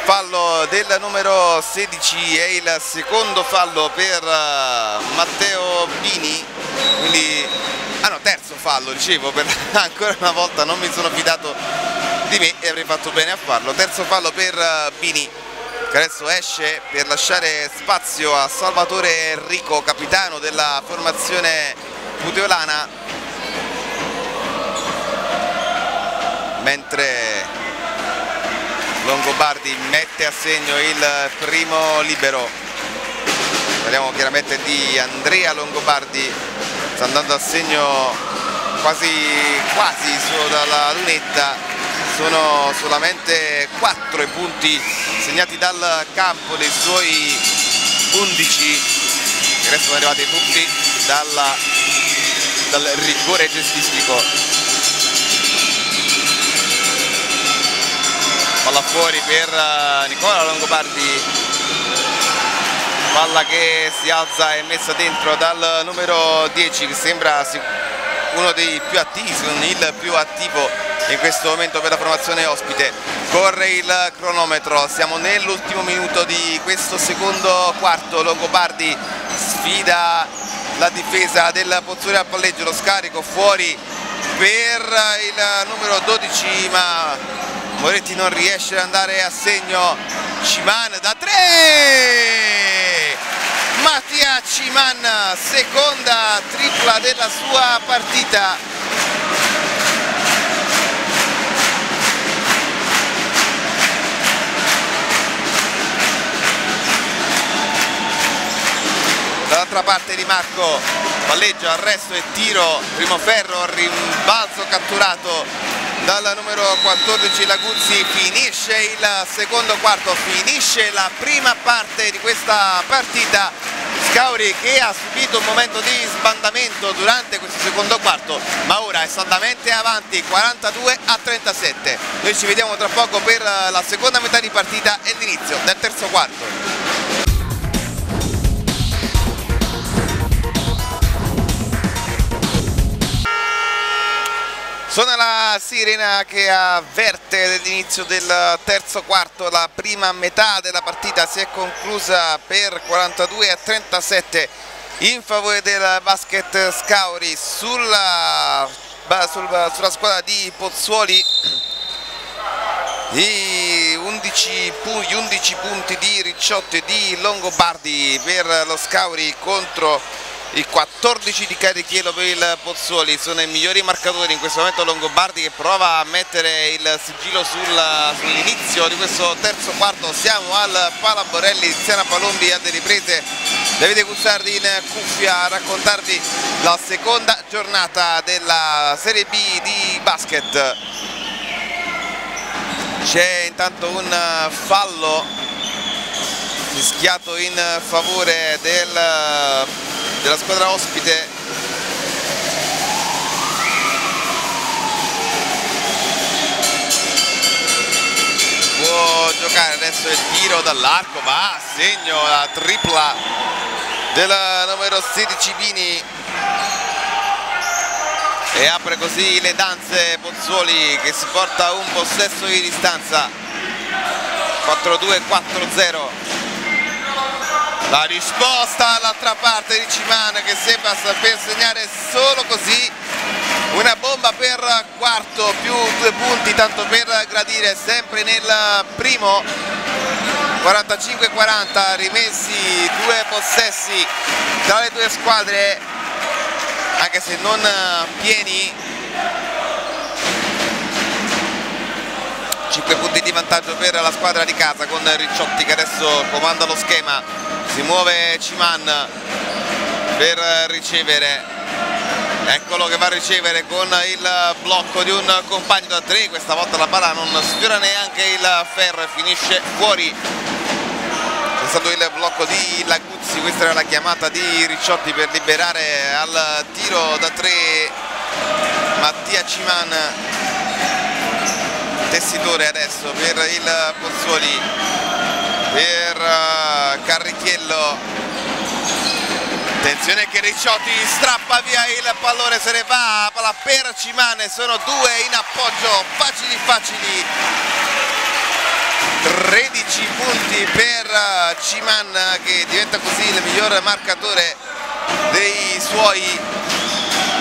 fallo del numero 16 è il secondo fallo per eh, Matteo Bini quindi ah no terzo fallo dicevo per, [laughs] ancora una volta non mi sono fidato di me e avrei fatto bene a farlo. Terzo fallo per eh, Bini che adesso esce per lasciare spazio a Salvatore Enrico capitano della formazione puteolana. Mentre Longobardi mette a segno il primo libero. Parliamo chiaramente di Andrea Longobardi. Sta andando a segno quasi quasi solo dalla lunetta. Sono solamente 4 i punti segnati dal campo dei suoi 11 che adesso sono arrivati tutti dalla, dal rigore gestistico palla fuori per eh, Nicola Longobardi. Palla che si alza e messa dentro dal numero 10 che sembra uno dei più attivi, il più attivo in questo momento per la formazione ospite. Corre il cronometro siamo nell'ultimo minuto di questo secondo quarto. Longobardi sfida la difesa del Pozzuoli al palleggio lo scarico fuori per il numero 12 ma Moretti non riesce ad andare a segno. Ciman da 3 Mattia Ciman seconda tripla della sua partita. Dall'altra parte di Marco palleggio, arresto e tiro primo ferro, rimbalzo catturato dal numero 14 Laguzzi finisce il secondo quarto finisce la prima parte di questa partita. Scauri che ha subito un momento di sbandamento durante questo secondo quarto ma ora è saldamente avanti 42 a 37 noi ci vediamo tra poco per la seconda metà di partita e l'inizio del terzo quarto Suona la sirena che avverte l'inizio del terzo quarto, la prima metà della partita si è conclusa per 42 a 37 in favore del basket Scauri sulla, sulla, sulla squadra di Pozzuoli. I 11, gli 11 punti di Ricciotti e di Longobardi per lo Scauri contro il 14 di Carichielo per il Pozzuoli sono i migliori marcatori in questo momento. Longobardi che prova a mettere il sigillo sull'inizio sull di questo terzo quarto. Siamo al Palaborelli Tiziana Palombi alle riprese. Davide Guzzardi in cuffia a raccontarvi la seconda giornata della Serie B di basket. C'è intanto un fallo fischiato in favore del della squadra ospite. Può giocare adesso il tiro dall'arco va a segno la tripla del numero 16 Bini e apre così le danze Pozzuoli che si porta un possesso di distanza. 4-2-4-0 la risposta all'altra parte di Ciman che sembra saper segnare solo così una bomba per quarto più due punti tanto per gradire sempre nel primo. 45-40 rimessi due possessi tra le due squadre anche se non pieni 5 punti di vantaggio per la squadra di casa con Ricciotti che adesso comanda lo schema. Si muove Ciman per ricevere. Eccolo che va a ricevere con il blocco di un compagno da 3 questa volta la palla non sfiora neanche il ferro e finisce fuori. C'è stato il blocco di Laguzzi. Questa era la chiamata di Ricciotti per liberare al tiro da 3 Mattia Ciman tessitore adesso per il Pozzuoli per eh, Carrichiello Attenzione che Ricciotti strappa via il pallone, se ne va, palla per Cimane, sono due in appoggio, facili facili. 13 punti per eh, Ciman che diventa così il miglior marcatore dei suoi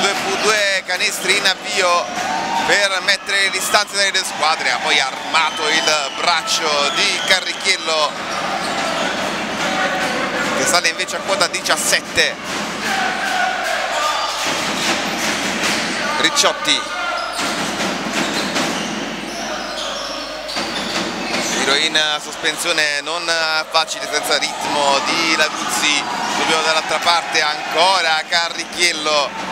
due, due canestri in avvio per mettere le distanze delle due squadre ha poi armato il braccio di Carrichiello che sale invece a quota 17 Ricciotti. Tiro in sospensione non facile senza ritmo di Laguzzi. Subito dall'altra parte ancora Carrichiello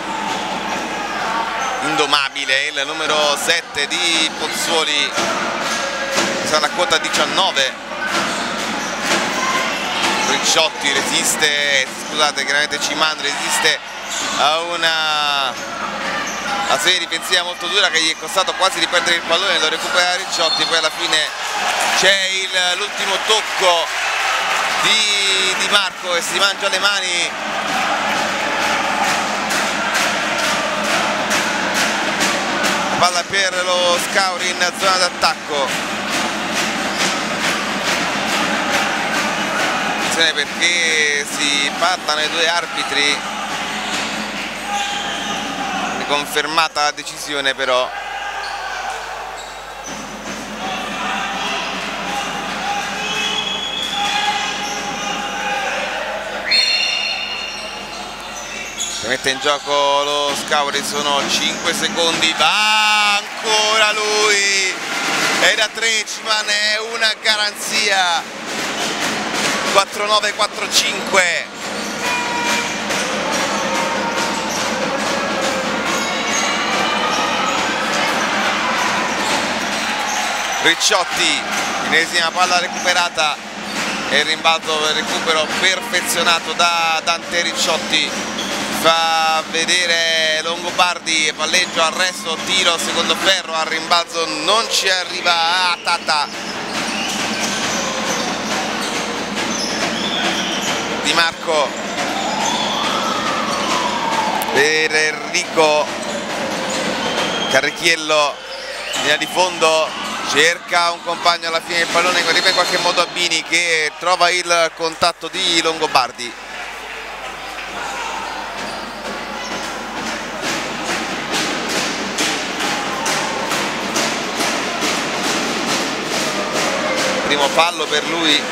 indomabile il numero 7 di Pozzuoli sarà a quota 19 Ricciotti resiste, scusate chiaramente Ciman resiste a una serie difensiva molto dura che gli è costato quasi di perdere il pallone, lo recupera Ricciotti, poi alla fine c'è l'ultimo tocco di, di Marco e si mangia le mani palla per lo Scauri in zona d'attacco. Attenzione perché si parlano i due arbitri. Confermata la decisione però si mette in gioco lo Scauri sono 5 secondi va ancora lui. E da 3 ci rimane una garanzia. 4945 Ricciotti ennesima palla recuperata e il rimbalzo per recupero perfezionato da Dante Ricciotti fa vedere Longobardi palleggio arresto tiro secondo ferro al rimbalzo non ci arriva a ah, Tata Di Marco. Per Enrico Carrichiello linea di fondo cerca un compagno alla fine del pallone arriva in qualche modo a Bini che trova il contatto di Longobardi primo fallo per lui.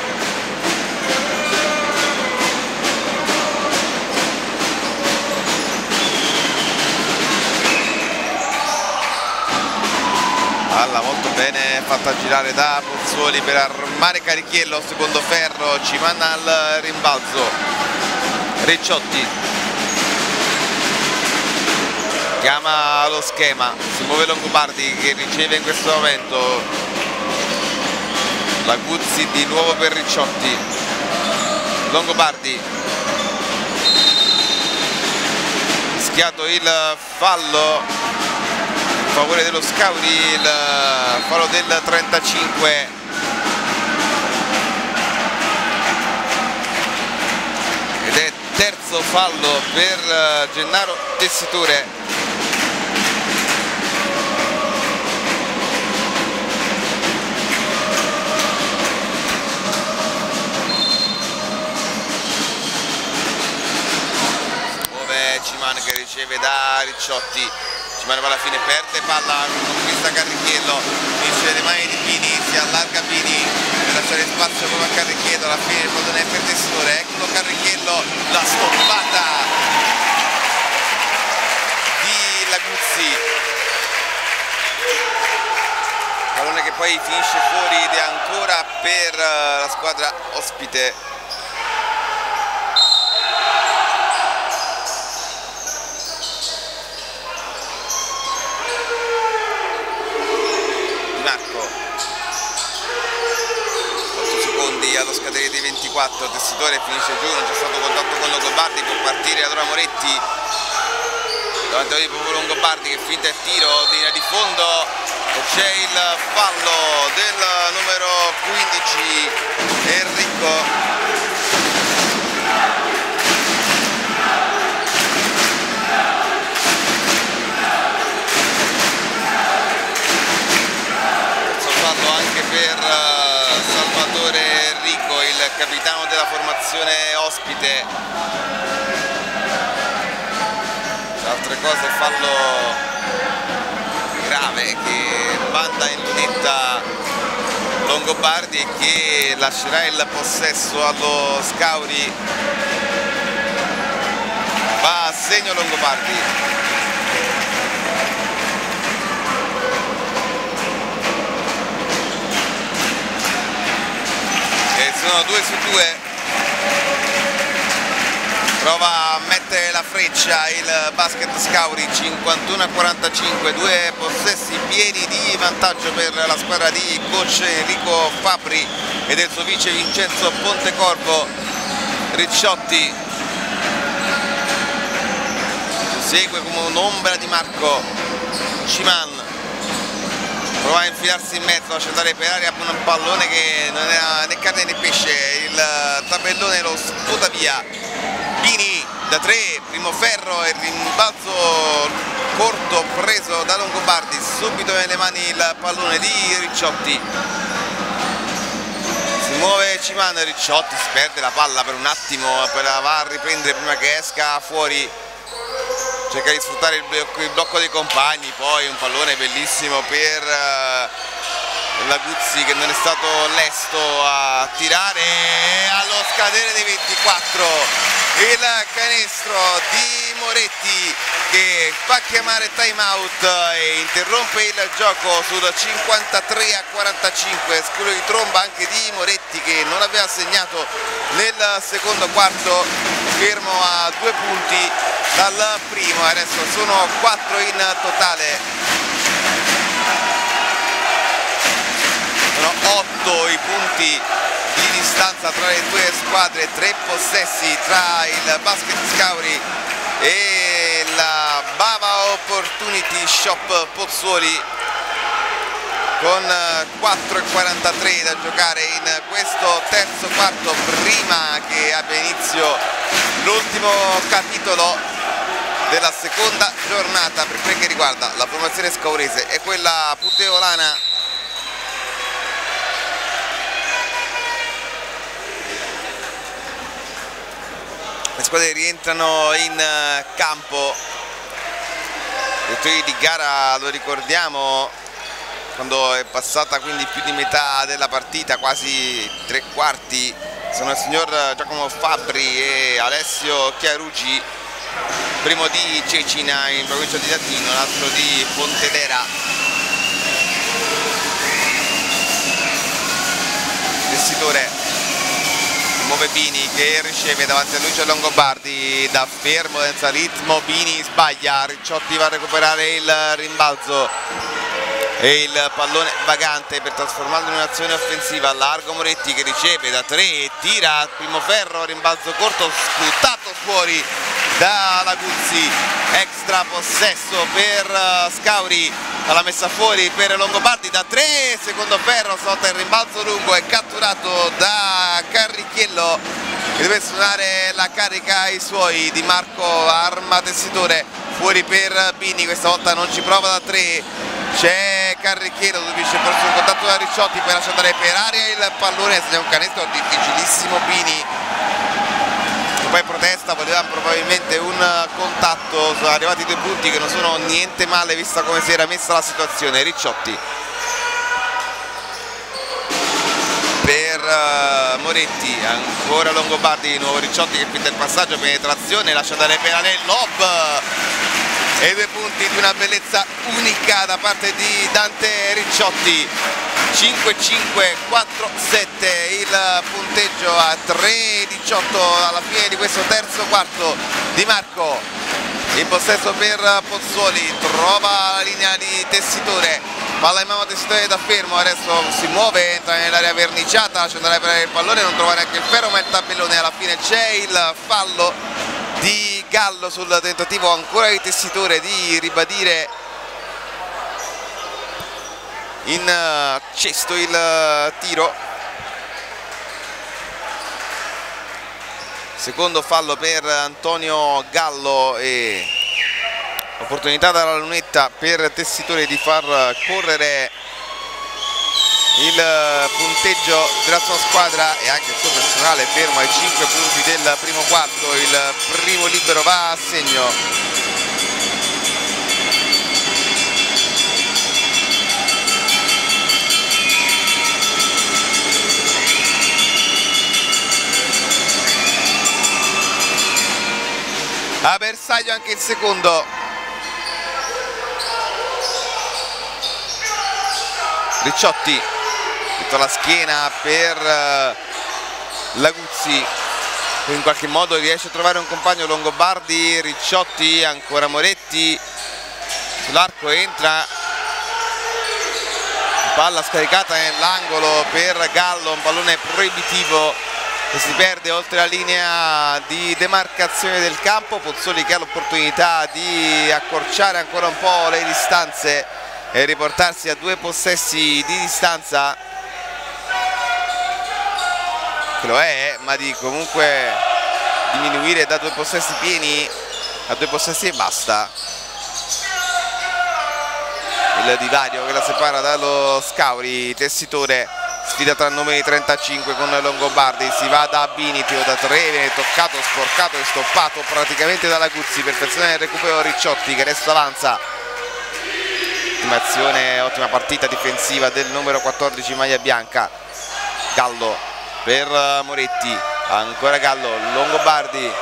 Palla molto bene fatta girare da Pozzuoli per armare Carichiello secondo ferro. Ci manda al rimbalzo. Ricciotti. Chiama lo schema. Si muove Longobardi che riceve in questo momento la Guzzi di nuovo per Ricciotti. Longobardi. Fischiato il fallo. A favore dello Scauri il fallo del 35 ed è terzo fallo per Gennaro Tessiture Ciman che riceve da Ricciotti. Ciman alla fine perde palla conquista Carricchiello. Finisce le mani di Pini si allarga Pini per lasciare spazio come a Carricchiello. Alla fine il pallone è per Tessitore. Eccolo Carricchiello la stoppata di Laguzzi. Pallone che poi finisce fuori ed è ancora per la squadra ospite allo scadere dei 24 Tessitore finisce giù non c'è stato contatto con Longobardi può partire allora Moretti. Davanti a proprio Longobardi che finta il tiro linea di fondo e c'è il fallo del numero 15 Enrico anche per capitano della formazione ospite. Altre cose fallo grave che manda in lunetta Longobardi che lascerà il possesso allo Scauri. Va a segno Longobardi sono due su due. Prova a mettere la freccia il basket Scauri 51 a 45 due possessi pieni di vantaggio per la squadra di coach Enrico Fabri e del suo vice Vincenzo Pontecorvo Ricciotti. Segue come un'ombra di Marco Ciman prova a infilarsi in mezzo, lascia andare per aria un pallone che non era né carne né pesce, il tabellone lo sputa via, Bini da 3, primo ferro e rimbalzo corto preso da Longobardi, subito nelle mani il pallone di Ricciotti, si muove Cimano, Ricciotti si perde la palla per un attimo, poi la va a riprendere prima che esca fuori cerca di sfruttare il blocco, il blocco dei compagni, poi un pallone bellissimo per uh, Laguzzi che non è stato lesto a tirare allo scadere dei 24 il canestro di Moretti che fa chiamare time out e interrompe il gioco sul 53 a 45 scuro di tromba anche di Moretti che non aveva segnato nel secondo quarto fermo a due punti dal primo. Adesso sono quattro in totale. Sono otto i punti di distanza tra le due squadre tre possessi tra il basket Scauri e la Bava Opportunity Shop Pozzuoli con 4.43 da giocare in questo terzo quarto prima che abbia inizio l'ultimo capitolo della seconda giornata per quel che riguarda la formazione scaurese e quella puteolana le squadre rientrano in eh, campo. I di gara lo ricordiamo quando è passata quindi più di metà della partita quasi tre quarti sono il signor Giacomo Fabbri e Alessio Chiarugi. Primo di Cecina in provincia di Lattino, l'altro di Pontedera. Vestitore muove Bini che riceve davanti a Lucio Longobardi da fermo senza ritmo, Bini sbaglia, Ricciotti va a recuperare il rimbalzo e il pallone vagante per trasformarlo in un'azione offensiva largo Moretti che riceve da 3 tira primo ferro rimbalzo corto sputtato fuori da Laguzzi. Extra possesso per uh, Scauri alla messa fuori per Longobardi da 3 secondo ferro sotto il rimbalzo lungo è catturato da Carricchiello che deve suonare la carica ai suoi di Marco Arma Tessitore fuori per Bini questa volta non ci prova da 3 c'è Carricchiello subisce forse un contatto da Ricciotti poi lascia andare per aria il pallone. Segna un canestro difficilissimo Bini poi protesta, volevamo probabilmente un contatto, sono arrivati due punti che non sono niente male vista come si era messa la situazione, Ricciotti per uh, Moretti, ancora Longobardi, di nuovo. Ricciotti che finta il passaggio, penetrazione, lascia andare Penale, lob e due punti di una bellezza unica da parte di Dante Ricciotti. 5-5 4-7 il punteggio a 3-18 alla fine di questo terzo quarto Di Marco. In possesso per Pozzoli trova la linea di Tessitore palla in mano Tessitore da fermo adesso si muove entra nell'area verniciata lascia andare per il pallone non trova neanche il ferro ma il tabellone alla fine c'è il fallo di Gallo sul tentativo ancora di Tessitore di ribadire in eh, cesto il eh, tiro. Secondo fallo per Antonio Gallo e opportunità dalla lunetta per Tessitore di far correre il eh, punteggio della sua squadra e anche il suo personale fermo ai 5 punti del primo quarto. Il primo libero va a segno. A bersaglio anche il secondo. Ricciotti tutta la schiena per eh, Laguzzi. In qualche modo riesce a trovare un compagno Longobardi Ricciotti ancora Moretti. Sull'arco entra. Palla scaricata nell'angolo per Gallo un pallone proibitivo che si perde oltre la linea di demarcazione del campo. Pozzoli che ha l'opportunità di accorciare ancora un po' le distanze e riportarsi a due possessi di distanza che lo è ma di comunque diminuire da due possessi pieni a due possessi e basta. Il divario che la separa dallo Scauri tessitore sfida tra numeri 35 con Longobardi si va da Bini, tiro da 3 viene toccato, sporcato e stoppato praticamente dalla Guzzi perfezione del recupero Ricciotti che adesso avanza. Ottima azione, ottima partita difensiva del numero 14 maglia bianca. Gallo per Moretti. Ancora Gallo, Longobardi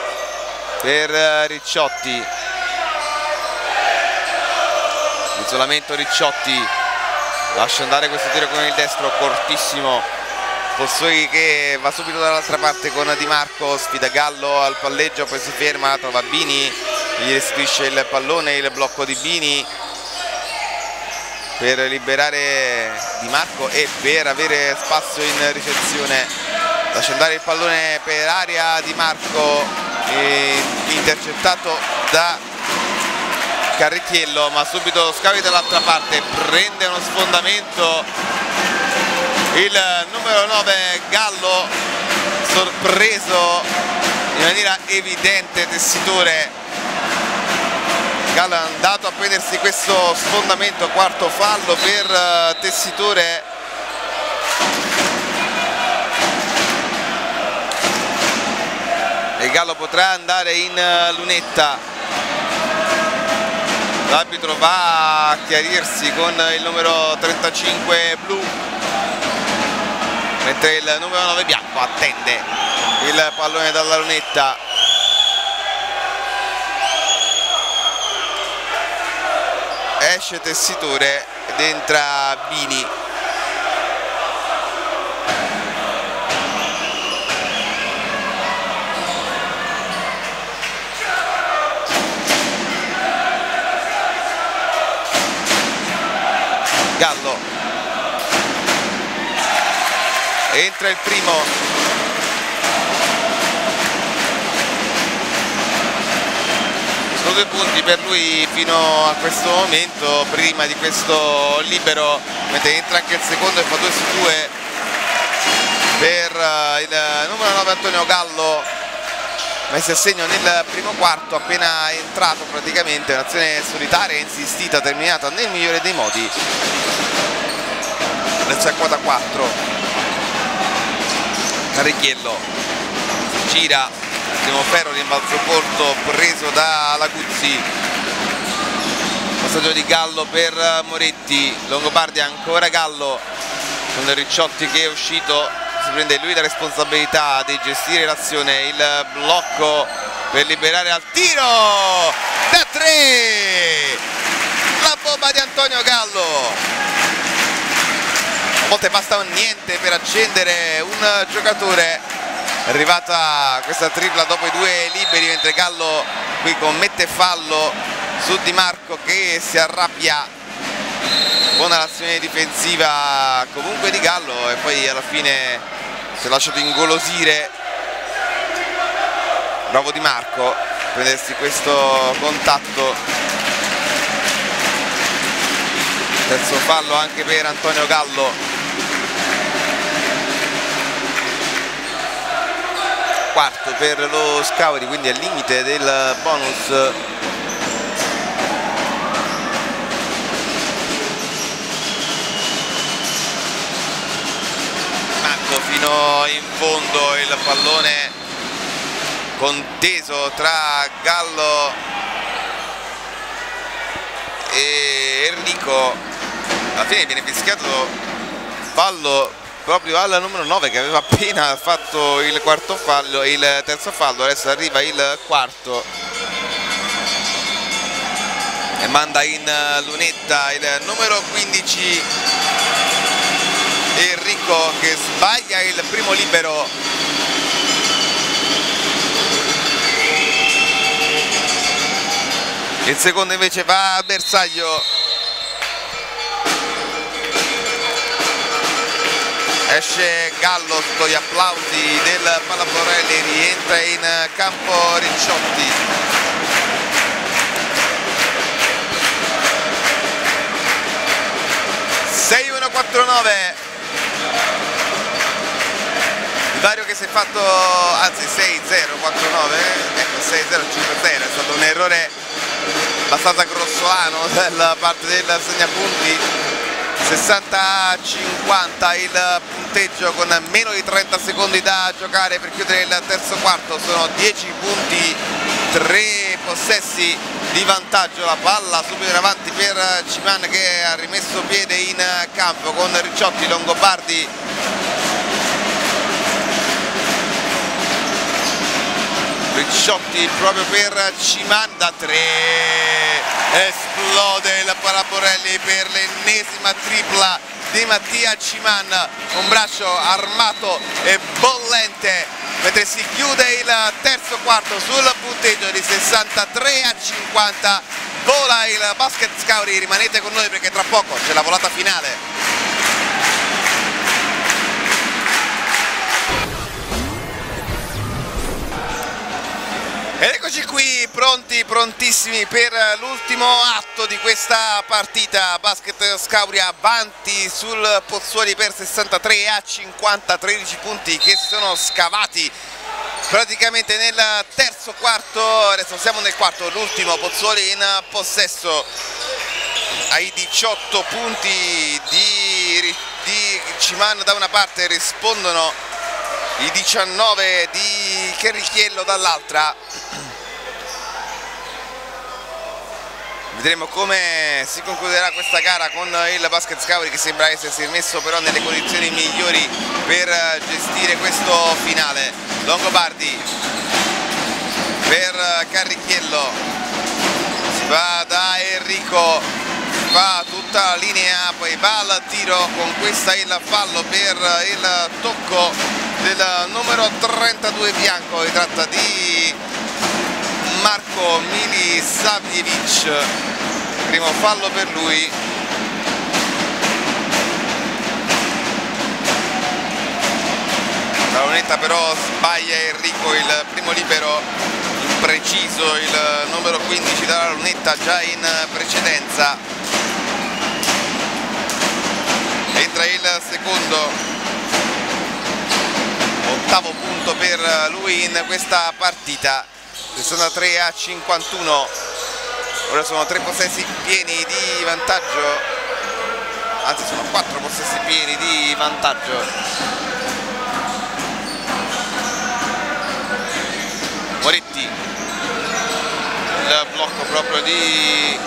per Ricciotti. Isolamento Ricciotti. Lascia andare questo tiro con il destro cortissimo. Pozzoi che va subito dall'altra parte con Di Marco sfida Gallo al palleggio poi si ferma trova Bini gli restituisce il pallone il blocco di Bini per liberare Di Marco e per avere spazio in ricezione lascia andare il pallone per aria Di Marco intercettato da Carricchiello ma subito Scavi dall'altra parte prende uno sfondamento. Il numero 9 Gallo sorpreso in maniera evidente tessitore. Gallo è andato a prendersi questo sfondamento quarto fallo per eh, tessitore Gallo potrà andare in eh, lunetta. L'arbitro va a chiarirsi con il numero 35 blu mentre il numero 9 bianco attende il pallone dalla lunetta. Esce Tessiture ed entra Bini Gallo. Entra il primo. Due punti per lui fino a questo momento. Prima di questo libero mentre entra anche il secondo e fa 2 su 2 per eh, il numero 9 Antonio Gallo messi a segno nel primo quarto appena entrato praticamente un'azione solitaria insistita terminata nel migliore dei modi. Adesso è quota 4 Carrichiello gira. Primo ferro rimbalzo corto preso da Laguzzi. Passaggio di Gallo per Moretti. Longobardi ancora Gallo. Con Ricciotti che è uscito si prende lui la responsabilità di gestire l'azione il blocco per liberare al tiro da tre. La bomba di Antonio Gallo. A volte basta un niente per accendere un giocatore. Arrivata questa tripla dopo i due liberi mentre Gallo qui commette fallo su Di Marco che si arrabbia buona l'azione difensiva comunque di Gallo e poi alla fine si è lasciato ingolosire. Bravo Di Marco prendersi questo contatto. Terzo fallo anche per Antonio Gallo. Quarto per lo Scauri quindi al limite del bonus Marco fino in fondo il pallone conteso tra Gallo e Enrico. Alla fine viene fischiato fallo proprio al numero 9 che aveva appena fatto il quarto fallo, il terzo fallo, adesso arriva il quarto. E manda in lunetta il numero 15 Enrico che sbaglia il primo libero. Il secondo invece va a bersaglio. Esce Gallo sotto gli applausi del Palaporelli rientra in campo Ricciotti. Sei 1 Dario che si è fatto anzi 6 0 4 9 ecco 6 0 5 0 è stato un errore abbastanza grossolano [laughs] da parte del segnapunti. 60-50 il punteggio con meno di 30 secondi da giocare per chiudere il terzo quarto. Sono 10 punti 3 possessi di vantaggio. La palla subito in avanti per Ciman che ha rimesso piede in campo con Ricciotti, Longobardi Ricciotti proprio per Ciman da 3 esplode il Paraborelli per l'ennesima tripla di Mattia Ciman. Un braccio armato e bollente. Mentre si chiude il terzo quarto sul punteggio di 63 a 50 vola il basket Scauri rimanete con noi perché tra poco c'è la volata finale Ed eccoci qui pronti, prontissimi per l'ultimo atto di questa partita. Basket Scauria avanti sul Pozzuoli per 63 a 50, 13 punti che si sono scavati praticamente nel terzo quarto. Adesso siamo nel quarto, l'ultimo Pozzuoli in possesso ai 18 punti di, di Ciman da una parte rispondono i 19 di Cherrichiello dall'altra. Vedremo come si concluderà questa gara con il Basket Scauri che sembra essersi messo però nelle condizioni migliori per gestire questo finale. Longobardi per Carrichiello. Si va da Enrico fa tutta la linea poi va al tiro con questa il fallo per il tocco del numero 32 bianco, si tratta di Marco Milisavljevic, primo fallo per lui. La lunetta però sbaglia Enrico il primo libero preciso il numero 15 dalla lunetta già in precedenza. Entra il secondo ottavo punto per lui in questa partita. Sono da 3 a 51 ora sono tre possessi pieni di vantaggio. Anzi sono quattro possessi pieni di vantaggio. Moretti il blocco proprio di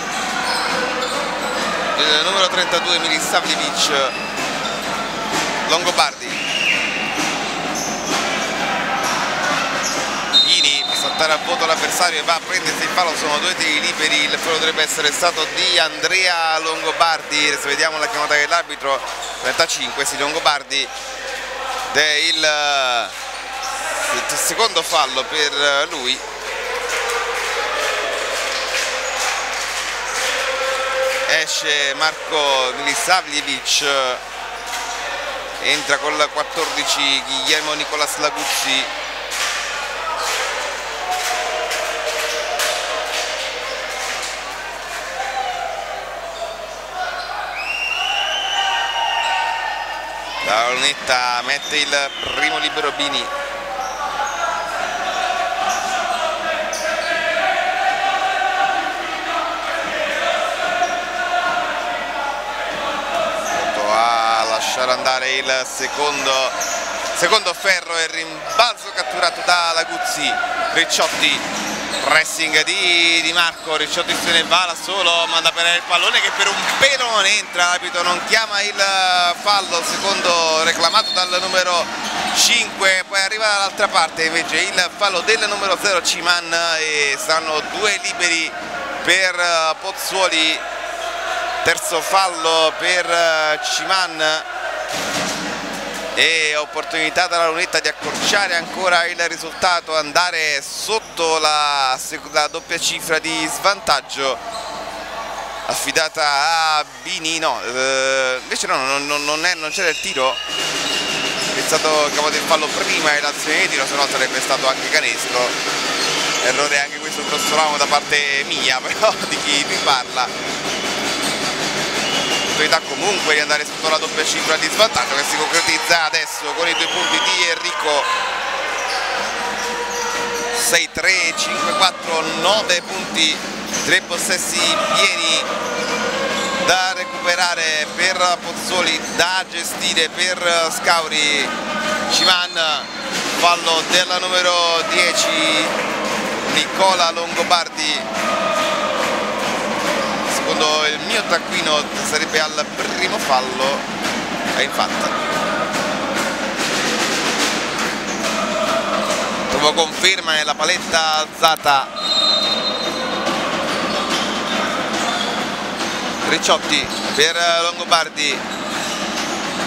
del numero 32 Milisavljevic Longobardi. Ini fa saltare a voto l'avversario e va a prendersi il palo sono due tiri liberi il fallo dovrebbe essere stato di Andrea Longobardi. Adesso vediamo la chiamata dell'arbitro. 35 sì Longobardi. Del il secondo fallo per lui esce Marco Milisavljevic entra col 14 Guillermo Nicolas Laguzzi. La lunetta mette il primo libero Bini lasciare andare il secondo, secondo ferro e rimbalzo catturato da Laguzzi. Ricciotti pressing di, di Marco. Ricciotti se ne va da solo manda per il pallone che per un pelo non entra l'abito non chiama il fallo secondo reclamato dal numero 5 poi arriva dall'altra parte invece il fallo del numero 0 Ciman e saranno due liberi per Pozzuoli. Terzo fallo per Ciman e opportunità dalla lunetta di accorciare ancora il risultato andare sotto la, la doppia cifra di svantaggio affidata a Bini. No, eh, invece no, non, non, non c'era il tiro. È stato capo del fallo prima e l'azione di tiro se no sarebbe stato anche canestro errore anche questo grossolamo da parte mia [laughs] però di chi mi parla l'opportunità comunque di andare sotto la doppia cifra di svantaggio che si concretizza adesso con i due punti di Enrico. 6-3, 5-4, 9 punti, 3 possessi pieni da recuperare per Pozzoli, da gestire per Scauri, Ciman, fallo della numero 10 Nicola Longobardi secondo il mio taccuino sarebbe al primo fallo e infatti trovo conferma nella paletta alzata. Ricciotti per Longobardi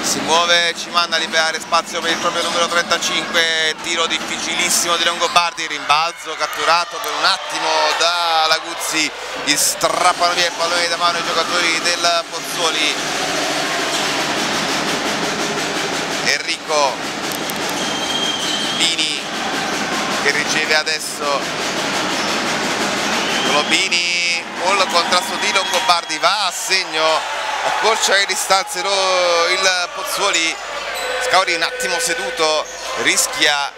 si muove, ci manda a liberare spazio per il proprio numero 35, tiro difficilissimo di Longobardi, rimbalzo catturato per un attimo da Laguzzi, gli strappano via il pallone da mano i giocatori del Pozzuoli. Enrico Bini che riceve adesso Globini, col contrasto di Longobardi, va a segno accorcia le distanze il Pozzuoli. Scauri un attimo seduto rischia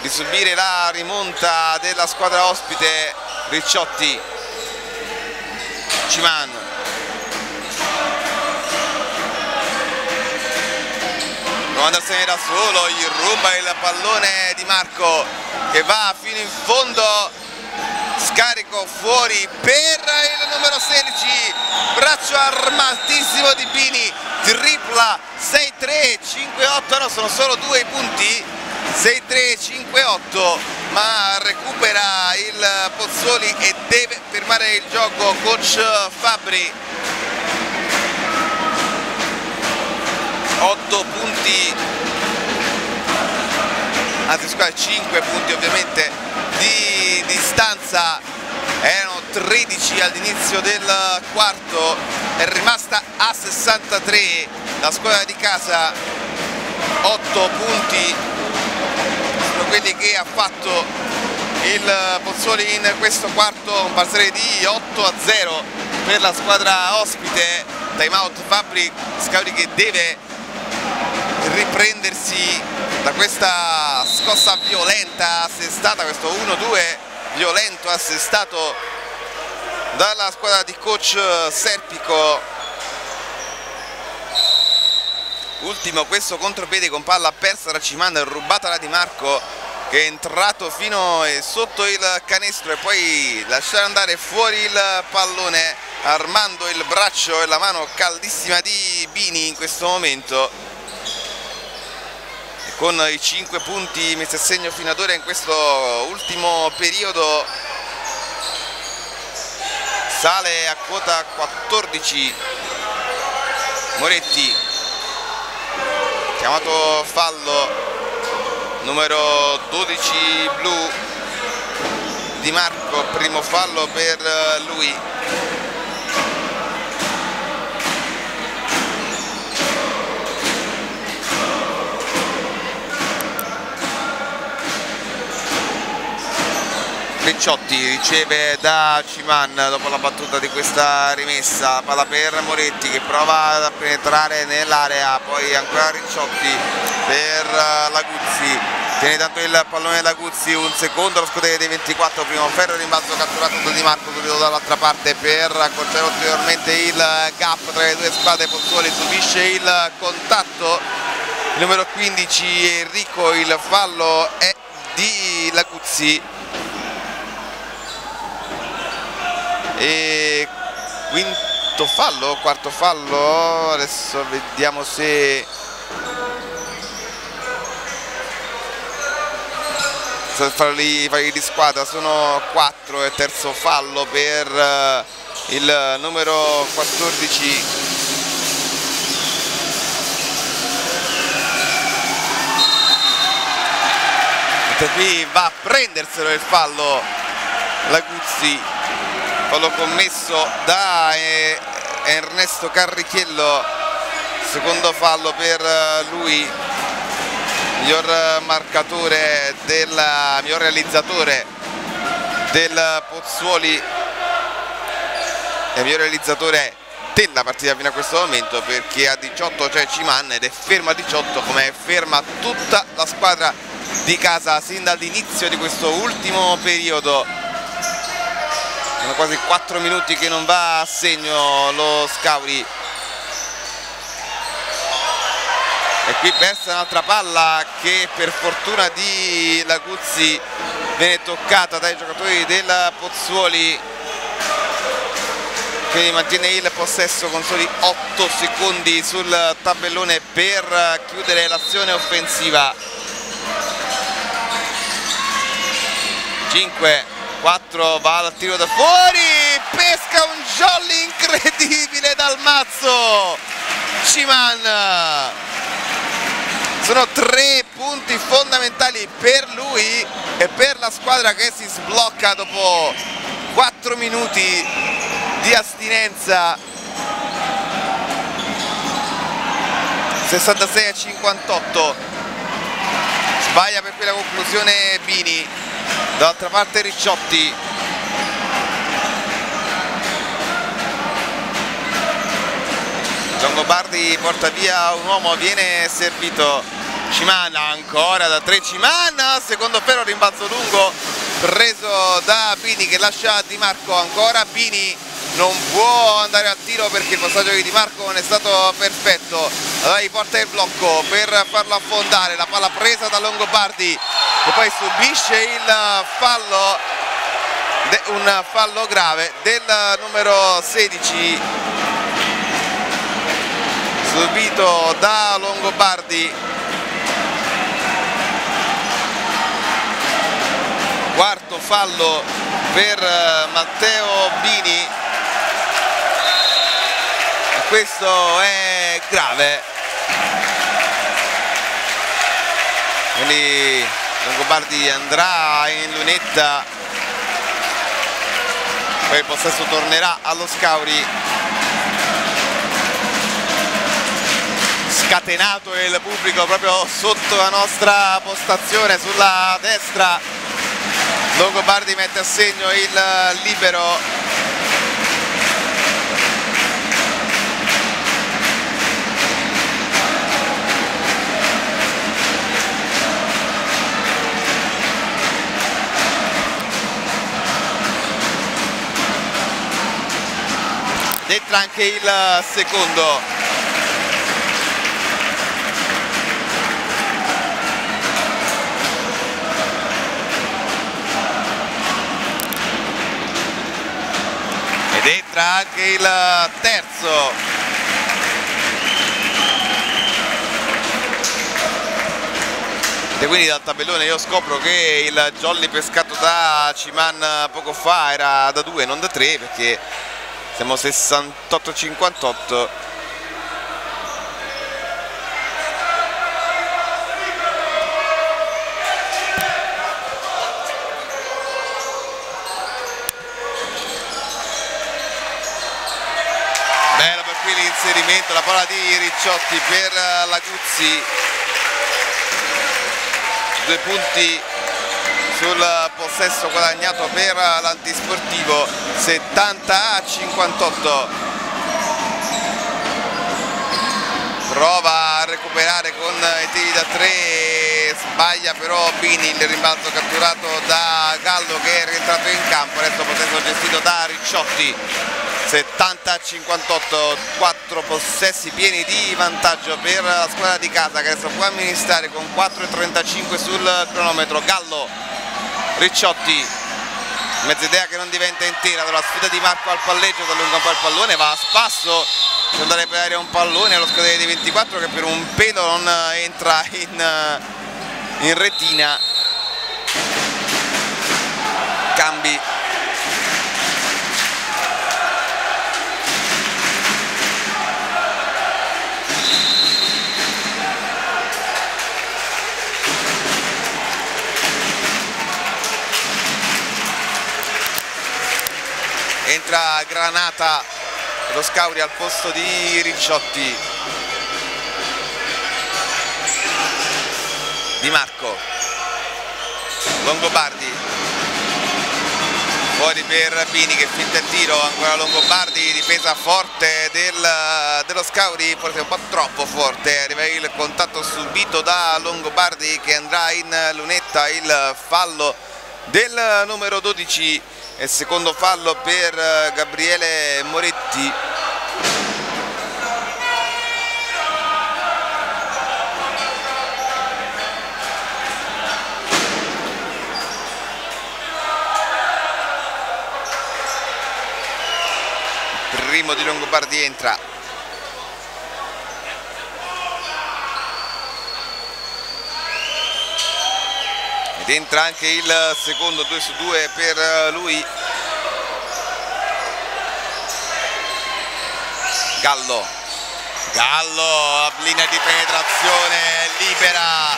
di subire la rimonta della squadra ospite Ricciotti. Ciman. Prova andarsene da solo gli ruba il pallone di Marco che va fino in fondo scarico fuori per il numero 16 braccio armatissimo di Bini tripla 6-3 5-8 no sono solo due punti 6-3 5-8 ma recupera il Pozzuoli e deve fermare il gioco coach Fabri. 8 punti anzi scusa 5 punti ovviamente di distanza erano 13 all'inizio del quarto è rimasta a 63 la squadra di casa 8 punti sono quelli che ha fatto il Pozzuoli in questo quarto un parziale di 8 a 0 per la squadra ospite. Time out Fabri Scauri che deve riprendersi da questa scossa violenta assestata questo 1-2 violento assestato dalla squadra di coach Serpico. Ultimo questo contropiede con palla persa da Ciman rubata da Di Marco che è entrato fino sotto il canestro e poi lasciare andare fuori il pallone armando il braccio e la mano caldissima di Bini in questo momento. e con i 5 punti messi a segno fino ad ora in questo ultimo periodo. Sale a quota 14 Moretti chiamato fallo numero 12 blu. Di Marco primo fallo per lui Ricciotti riceve da Ciman dopo la battuta di questa rimessa. Palla per Moretti che prova a penetrare nell'area poi ancora Ricciotti per eh, Laguzzi. Tiene tanto il pallone Laguzzi un secondo lo scudere dei 24 primo ferro rimbalzo catturato da Di Marco subito dall'altra parte per accorciare ulteriormente il gap tra le due squadre Pozzuoli subisce il contatto. Il numero 15 Enrico il fallo è di Laguzzi e quinto fallo, quarto fallo, adesso vediamo se falli, falli di squadra sono quattro e terzo fallo per eh, il numero 14 qui va a prenderselo il fallo la Guzzi fallo commesso da eh, Ernesto Carrichiello secondo fallo per eh, lui miglior marcatore del miglior realizzatore del Pozzuoli. E miglior realizzatore della partita fino a questo momento perché a 18 c'è Ciman ed è ferma a 18 come è ferma tutta la squadra di casa sin dall'inizio di questo ultimo periodo sono quasi 4 minuti che non va a segno lo Scauri. E qui persa un'altra palla che per fortuna di Laguzzi viene toccata dai giocatori del Pozzuoli quindi mantiene il possesso con soli 8 secondi sul tabellone per chiudere l'azione offensiva. 5 4 va al tiro da fuori pesca un jolly incredibile dal mazzo. Ciman sono tre punti fondamentali per lui e per la squadra che si sblocca dopo 4 minuti di astinenza. 66 a 58 sbaglia per qui la conclusione Bini dall'altra parte Ricciotti. Longobardi porta via un uomo viene servito Cimana ancora da 3 Cimana secondo ferro rimbalzo lungo preso da Bini che lascia Di Marco ancora Bini non può andare a tiro perché il passaggio di Di Marco non è stato perfetto. Allora gli porta il blocco per farlo affondare. La palla presa da Longobardi. Che poi subisce il fallo un fallo grave del numero 16 subito da Longobardi. Quarto fallo per Matteo Bini questo è grave. Quindi Longobardi andrà in lunetta. Poi il possesso tornerà allo Scauri. Scatenato il pubblico proprio sotto la nostra postazione sulla destra. Longobardi mette a segno il libero dentro anche il secondo. Ed entra anche il terzo. E quindi dal tabellone io scopro che il jolly pescato da Ciman poco fa era da 2 non da 3 perché siamo 68-58 bello per qui l'inserimento la palla di Ricciotti per Laguzzi. Due punti sul possesso guadagnato per l'antisportivo 70 a 58 prova a recuperare con i tiri da 3 sbaglia però Bini il rimbalzo catturato da Gallo che è rientrato in campo adesso possesso gestito da Ricciotti. 70 a 58 4 possessi pieni di vantaggio per la squadra di casa che adesso può amministrare con 4.35 sul cronometro. Gallo Ricciotti mezza idea che non diventa intera dalla sfida di Marco al palleggio allunga un po' il pallone va a spasso per andare a pedare un pallone allo scadere di 24 che per un pelo non entra in, in retina. Cambi entra Granata lo Scauri al posto di Ricciotti. Di Marco. Longobardi. Fuori per Bini che finta il tiro ancora Longobardi difesa forte del, dello Scauri forse un po' troppo forte. Arriva il contatto subito da Longobardi che andrà in lunetta il fallo del numero 12 e secondo fallo per eh, Gabriele Moretti. Primo di Longobardi entra ed entra anche il secondo 2 su 2 per lui. Gallo. Gallo linea di penetrazione libera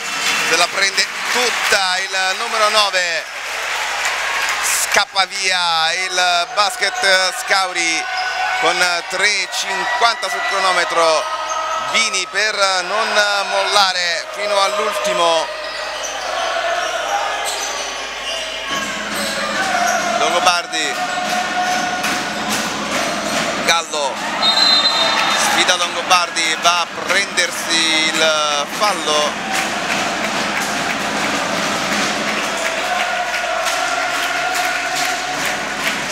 se la prende tutta il numero 9 scappa via il basket Scauri con 3.50 sul cronometro. Vini per non mollare fino all'ultimo Longobardi. Gallo. Sfida Longobardi va a prendersi il fallo.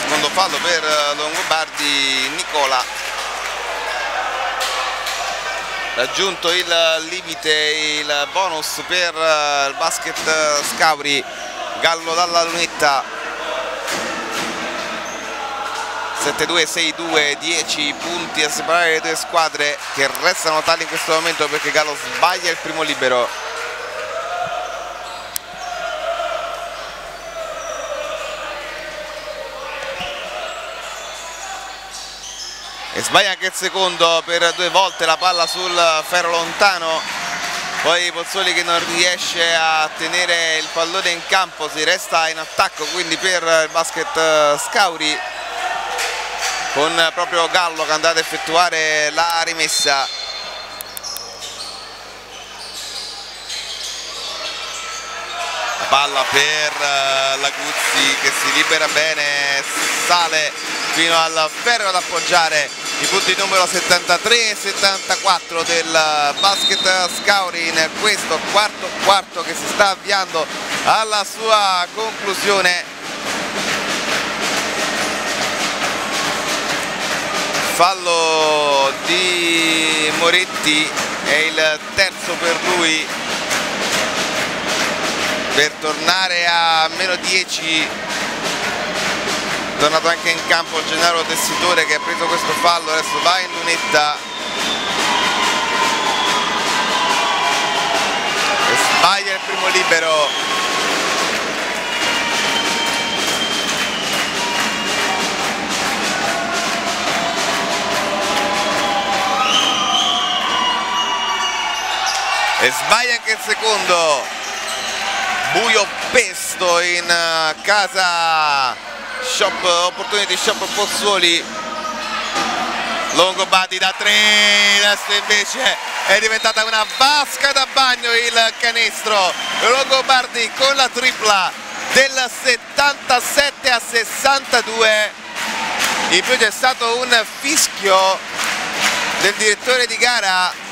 Secondo fallo per Longobardi Nicola. Raggiunto il limite il bonus per il basket Scauri. Gallo dalla lunetta 7-2-6-2 10 punti a separare le due squadre che restano tali in questo momento perché Gallo sbaglia il primo libero. E sbaglia anche il secondo per due volte la palla sul ferro lontano. Poi Pozzoli che non riesce a tenere il pallone in campo si resta in attacco quindi per il basket Scauri con proprio Gallo che è andato a effettuare la rimessa. La palla per uh, Laguzzi che si libera bene sale fino al ferro ad appoggiare i punti numero 73 e 74 del basket Scauri in questo quarto quarto che si sta avviando alla sua conclusione fallo di Moretti è il terzo per lui per tornare a meno 10 tornato anche in campo Gennaro Tessitore che ha preso questo fallo adesso va in lunetta. E sbaglia il primo libero e sbaglia anche il secondo. Buio pesto in eh, casa. Shop opportunity shop Pozzuoli. Longobardi da 3 adesso invece è diventata una vasca da bagno il canestro. Longobardi con la tripla del 77 a 62 in più c'è stato un fischio del direttore di gara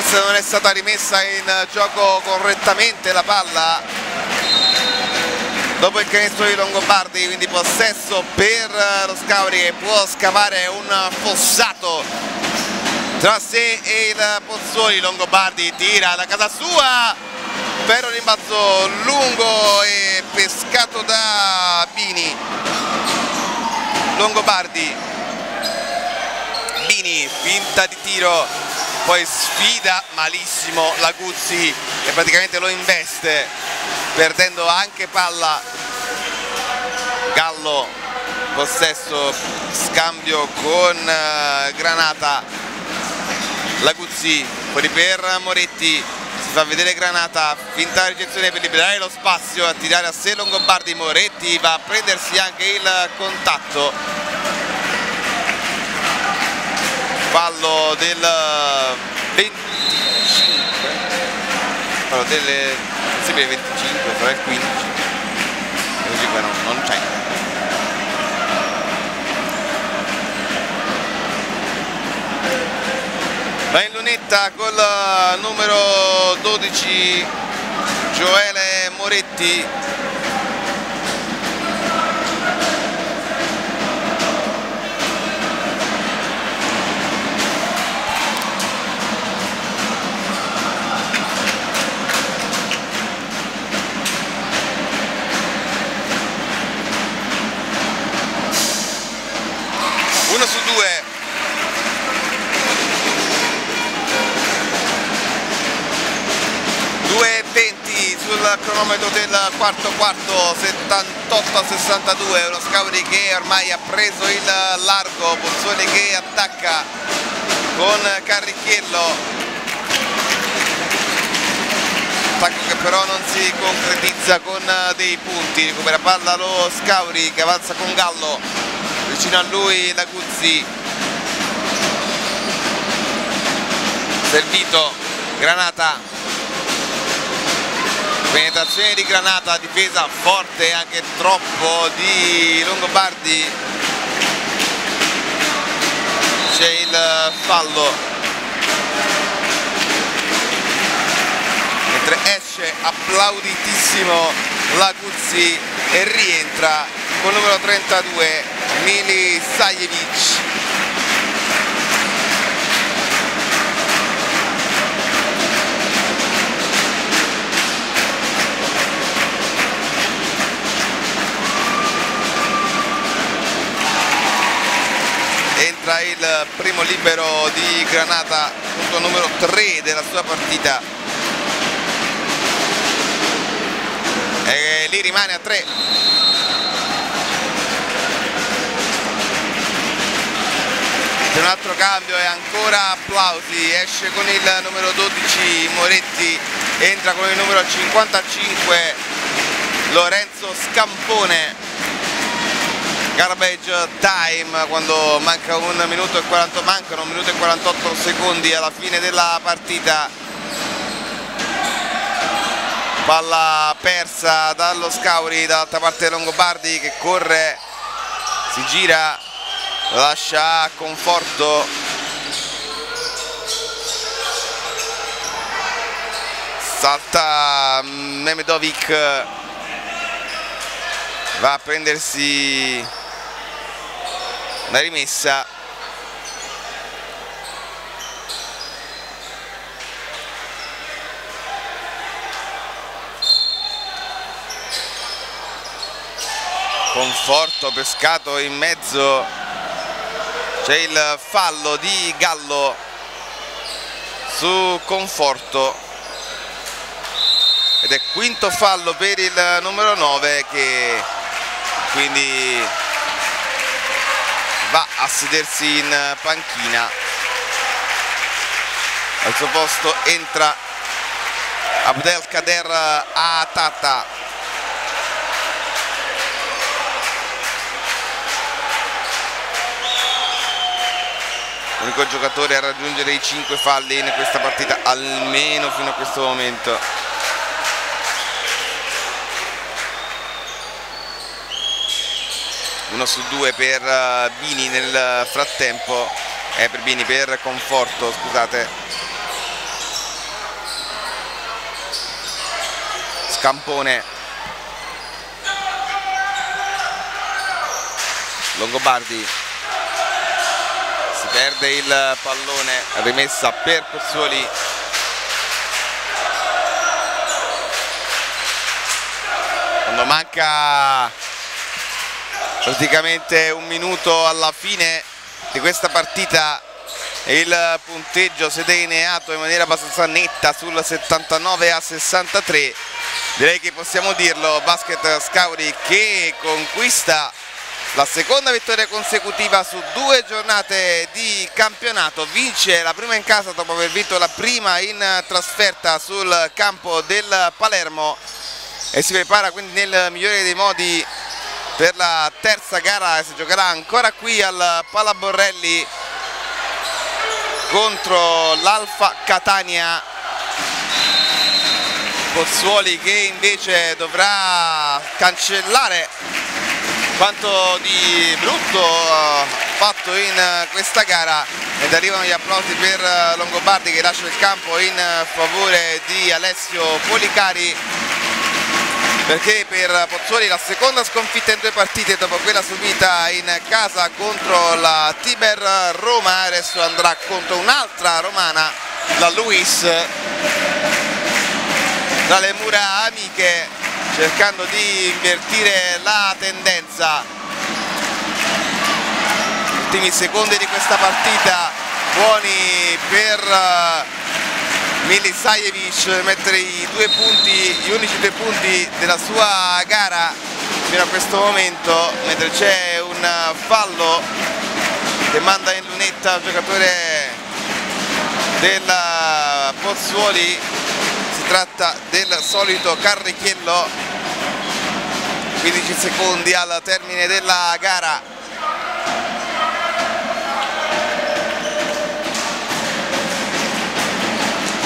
forse non è stata rimessa in gioco correttamente la palla. Dopo il canestro di Longobardi quindi possesso per lo Scauri che può scavare un fossato tra sé e il Pozzuoli. Longobardi tira da casa sua per rimbalzo lungo e pescato da Bini. Longobardi. Bini finta di tiro poi sfida malissimo la Guzzi e praticamente lo investe perdendo anche palla. Gallo possesso scambio con uh, Granata. La Guzzi fuori per Moretti si fa vedere Granata finta ricezione per liberare lo spazio a tirare a sé Longobardi Moretti va a prendersi anche il contatto fallo del 25 fallo delle possibile 25 sarà il 15 così qua non, non c'è. Va in lunetta col numero 12 Gioele Moretti sul cronometro del quarto quarto 78 a 62 uno Scauri che ormai ha preso il largo Bozzoni che attacca con Carricchiello. Attacco che però non si concretizza con dei punti. Recupera palla lo Scauri che avanza con Gallo vicino a lui la Guzzi. Servito Granata. Penetrazione di Granata, difesa forte anche troppo di Longobardi. C'è il fallo. Mentre esce applauditissimo Laguzzi e rientra con il numero 32 Mili Sajevic. Entra il primo libero di Granata punto numero 3 della sua partita. E lì rimane a 3 un altro cambio e ancora applausi. Esce con il numero 12 Moretti. Entra con il numero 55 Lorenzo Scampone. Garbage time quando manca un minuto e 40 mancano un minuto e 48 secondi alla fine della partita. Palla persa dallo Scauri dall'altra parte Longobardi che corre si gira lascia conforto. Salta Memedovic va a prendersi la rimessa. Conforto pescato in mezzo c'è il fallo di Gallo su Conforto. Ed è quinto fallo per il numero 9 che quindi va a sedersi in panchina. Al suo posto entra Abdelkader Atata l'unico giocatore a raggiungere i 5 falli in questa partita almeno fino a questo momento. Uno su due per eh, Bini nel frattempo. Eh, per Bini per Conforto scusate. Scampone. Longobardi perde il pallone rimessa per Pozzuoli. Quando manca praticamente un minuto alla fine di questa partita il punteggio si è delineato in maniera abbastanza netta sul 79 a 63 direi che possiamo dirlo basket Scauri che conquista la seconda vittoria consecutiva su due giornate di campionato. Vince la prima in casa dopo aver vinto la prima in trasferta sul campo del Palermo. E si prepara quindi nel migliore dei modi per la terza gara si giocherà ancora qui al Palaborrelli contro l'Alfa Catania. Pozzuoli che invece dovrà cancellare quanto di brutto fatto in questa gara. Ed arrivano gli applausi per Longobardi che lascia il campo in favore di Alessio Policari. Perché per Pozzuoli la seconda sconfitta in due partite dopo quella subita in casa contro la Tiber Roma. Adesso andrà contro un'altra romana la Luis. Dalle mura amiche cercando di invertire la tendenza. Ultimi secondi di questa partita buoni per Milisajevic mettere i due punti, gli unici due punti della sua gara fino a questo momento mentre c'è un fallo che manda in lunetta il giocatore della Pozzuoli tratta del solito Carrichiello 15 secondi al termine della gara.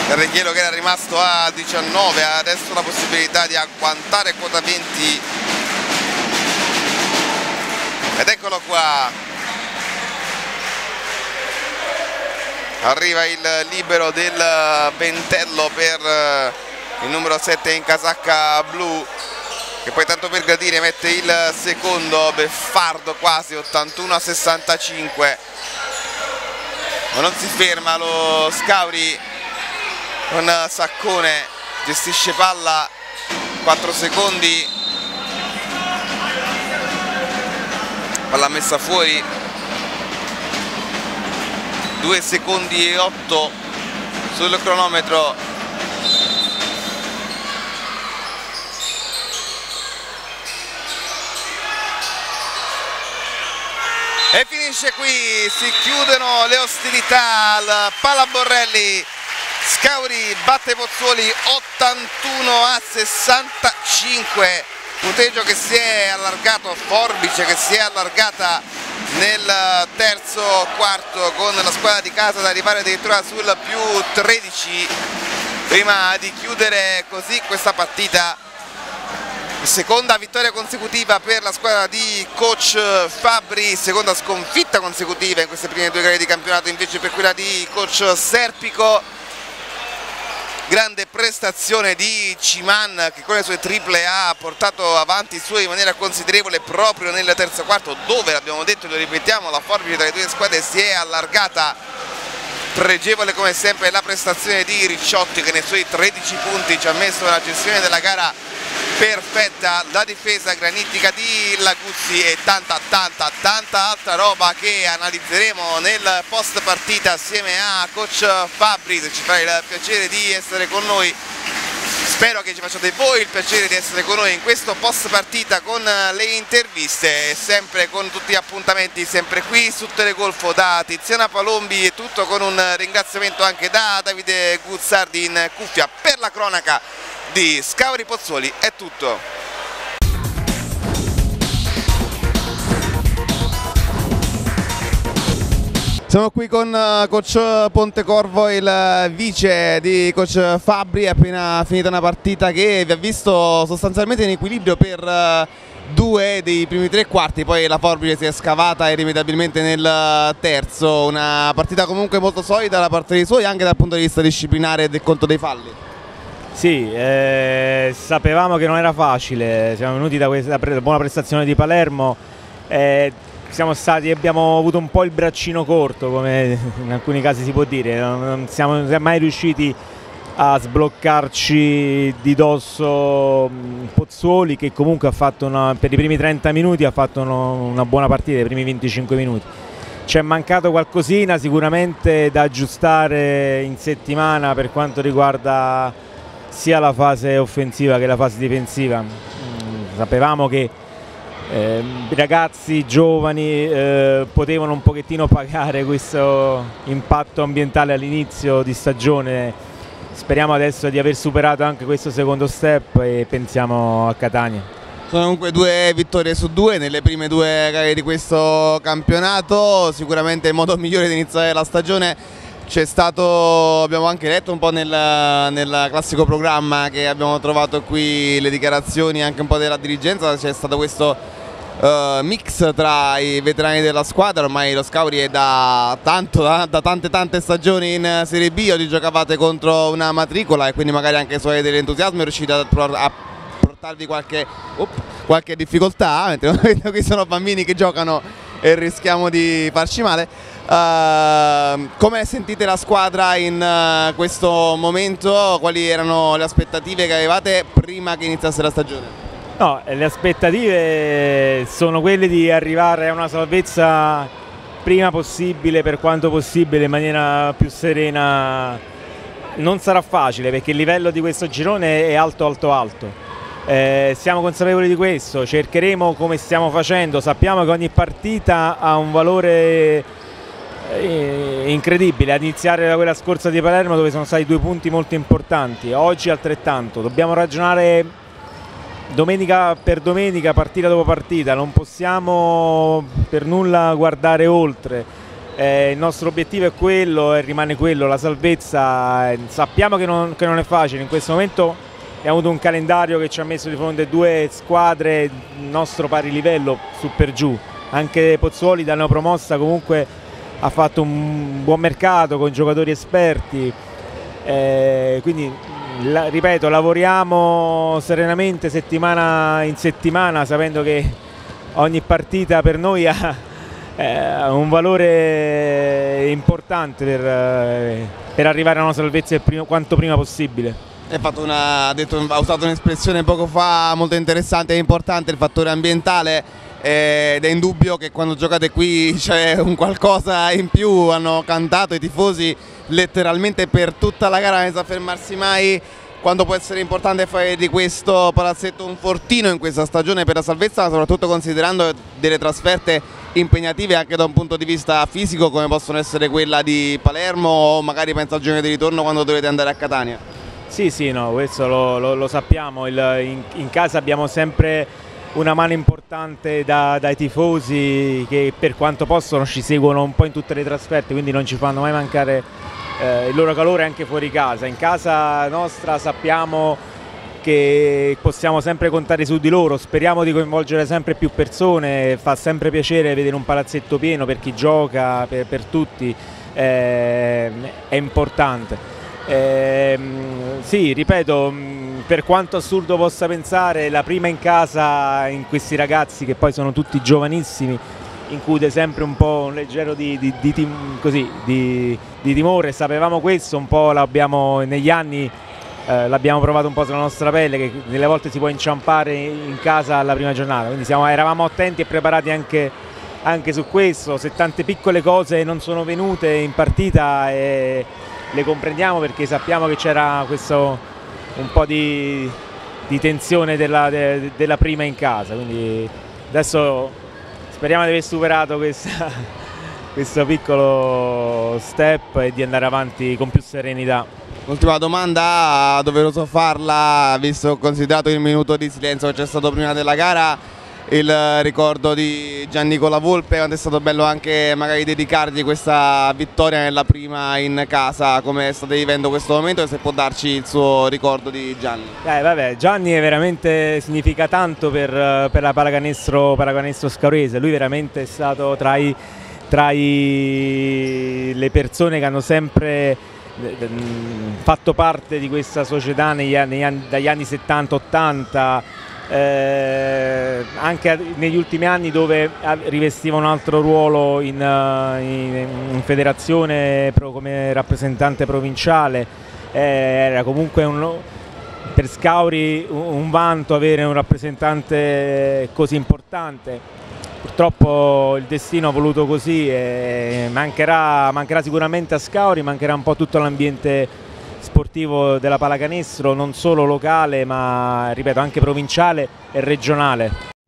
Reghiero che era rimasto a 19 ha adesso la possibilità di agguantare quota 20 ed eccolo qua arriva il libero del Bentello per eh, il numero 7 in casacca blu che poi tanto per gradire mette il secondo beffardo quasi 81 a 65 ma non si ferma lo Scauri con Saccone gestisce palla 4 secondi. Palla messa fuori 2 secondi e 8 sul cronometro. E finisce qui si chiudono le ostilità al Palaborrelli Scauri batte Pozzuoli 81 a 65 punteggio che si è allargato, forbice che si è allargata nel terzo quarto con la squadra di casa ad arrivare addirittura sul più 13 prima di chiudere così questa partita seconda vittoria consecutiva per la squadra di coach Fabri, seconda sconfitta consecutiva in queste prime due gare di campionato invece per quella di coach Serpico grande prestazione di Ciman che con le sue triple A ha portato avanti il suo in maniera considerevole proprio nel terzo quarto dove l'abbiamo detto e lo ripetiamo la forbice tra le due squadre si è allargata pregevole come sempre la prestazione di Ricciotti che nei suoi 13 punti ci ha messo la gestione della gara perfetta. La difesa granitica di Laguzzi e tanta tanta tanta altra roba che analizzeremo nel post partita assieme a coach Fabri. Ci fa il piacere di essere con noi spero che ci facciate voi il piacere di essere con noi in questo post partita con le interviste sempre con tutti gli appuntamenti sempre qui su Telegolfo da Tiziana Palombi e tutto con un ringraziamento anche da Davide Guzzardi in cuffia per la cronaca di Scavri Pozzuoli è tutto. Siamo qui con uh, coach Pontecorvo, il uh, vice di coach Fabri, appena finita una partita che vi ha visto sostanzialmente in equilibrio per uh, due dei primi tre quarti, poi la forbice si è scavata irrimediabilmente nel terzo, una partita comunque molto solida da parte dei suoi anche dal punto di vista disciplinare e del conto dei falli. Sì, eh, sapevamo che non era facile, siamo venuti da questa buona prestazione di Palermo, eh, siamo stati, abbiamo avuto un po' il braccino corto, come in alcuni casi si può dire, non siamo mai riusciti a sbloccarci di dosso Pozzuoli che comunque ha fatto una, per i primi 30 minuti ha fatto una buona partita, i primi 25 minuti. Ci è mancato qualcosina sicuramente da aggiustare in settimana per quanto riguarda sia la fase offensiva che la fase difensiva. Mm, sapevamo che eh, ragazzi giovani eh, potevano un pochettino pagare questo impatto ambientale all'inizio di stagione. Speriamo adesso di aver superato anche questo secondo step e pensiamo a Catania. Sono comunque due vittorie su due nelle prime due gare di questo campionato, sicuramente il modo migliore di iniziare la stagione c'è stato, abbiamo anche letto un po' nel, nel, classico programma che abbiamo trovato qui le dichiarazioni anche un po' della dirigenza, c'è stato questo uh, mix tra i veterani della squadra, ormai lo Scauri è da, tanto, da, da, tante tante stagioni in Serie B, oggi giocavate contro una matricola e quindi magari anche se avete dell'entusiasmo riuscite a, a portarvi qualche, up, qualche difficoltà, [laughs] mentre qui sono bambini che giocano e rischiamo di farci male. Uh, come sentite la squadra in uh, questo momento? Quali erano le aspettative che avevate prima che iniziasse la stagione? No, le aspettative sono quelle di arrivare a una salvezza prima possibile, per quanto possibile, in maniera più serena. Non sarà facile perché il livello di questo girone è alto, alto, alto. Eh, siamo consapevoli di questo, cercheremo come stiamo facendo, sappiamo che ogni partita ha un valore incredibile ad iniziare da quella scorsa di Palermo dove sono stati due punti molto importanti oggi altrettanto dobbiamo ragionare domenica per domenica partita dopo partita non possiamo per nulla guardare oltre. Eh, il nostro obiettivo è quello e rimane quello la salvezza sappiamo che non, che non è facile in questo momento abbiamo avuto un calendario che ci ha messo di fronte due squadre nostro pari livello su per giù. Anche Pozzuoli da neopromossa comunque ha fatto un buon mercato con giocatori esperti, eh, quindi la, ripeto lavoriamo serenamente settimana in settimana sapendo che ogni partita per noi ha eh, un valore importante per, eh, per arrivare a una salvezza prima, quanto prima possibile. Una, ha, detto, ha usato un'espressione poco fa molto interessante e importante, il fattore ambientale ed è indubbio che quando giocate qui [laughs] c'è un qualcosa in più, hanno cantato i tifosi letteralmente per tutta la gara senza fermarsi mai. Quando può essere importante fare di questo palazzetto un fortino in questa stagione per la salvezza, soprattutto considerando delle trasferte impegnative anche da un punto di vista fisico come possono essere quella di Palermo o magari penso al giorno di ritorno quando dovete andare a Catania. Sì, sì, no, questo lo, lo, lo sappiamo, Il, in, in, casa abbiamo sempre una mano importante da, dai tifosi che per quanto possono ci seguono un po' in tutte le trasferte, quindi non ci fanno mai mancare eh, il loro calore anche fuori casa. In casa nostra sappiamo che possiamo sempre contare su di loro, speriamo di coinvolgere sempre più persone, fa sempre piacere vedere un palazzetto pieno per chi gioca, per, per tutti, eh, è importante. Eh, sì, ripeto, per quanto assurdo possa pensare, la prima in casa in questi ragazzi che poi sono tutti giovanissimi include sempre un po' un leggero di, di, di, così, di timore, sapevamo questo, un po' l'abbiamo negli anni eh, l'abbiamo provato un po' sulla nostra pelle che delle volte si può inciampare in casa alla prima giornata, quindi siamo, eravamo attenti e preparati anche, anche, su questo, se tante piccole cose non sono venute in partita eh, le comprendiamo perché sappiamo che c'era questo un po' di, di tensione della, de, della prima in casa, quindi adesso speriamo di aver superato questa, [laughs] questo piccolo step e di andare avanti con più serenità. Ultima domanda, doveroso farla, visto considerato il minuto di silenzio che c'è stato prima della gara, il ricordo di Giannicola Volpe, quando è stato bello anche magari dedicargli questa vittoria nella prima in casa, come state vivendo questo momento e se può darci il suo ricordo di Gianni. Eh, vabbè, Gianni veramente significa tanto per, per la pallacanestro, pallacanestro scaurese, lui veramente è stato tra, i, tra i, le persone che hanno sempre fatto parte di questa società negli anni, dagli anni 70-80 eh, anche negli ultimi anni dove rivestiva un altro ruolo in, eh, in, in federazione come rappresentante provinciale, eh, era comunque un, per Scauri un, vanto avere un rappresentante così importante. Purtroppo il destino ha voluto così e mancherà, mancherà sicuramente a Scauri, mancherà un po' tutto l'ambiente sportivo della pallacanestro non solo locale ma ripeto anche provinciale e regionale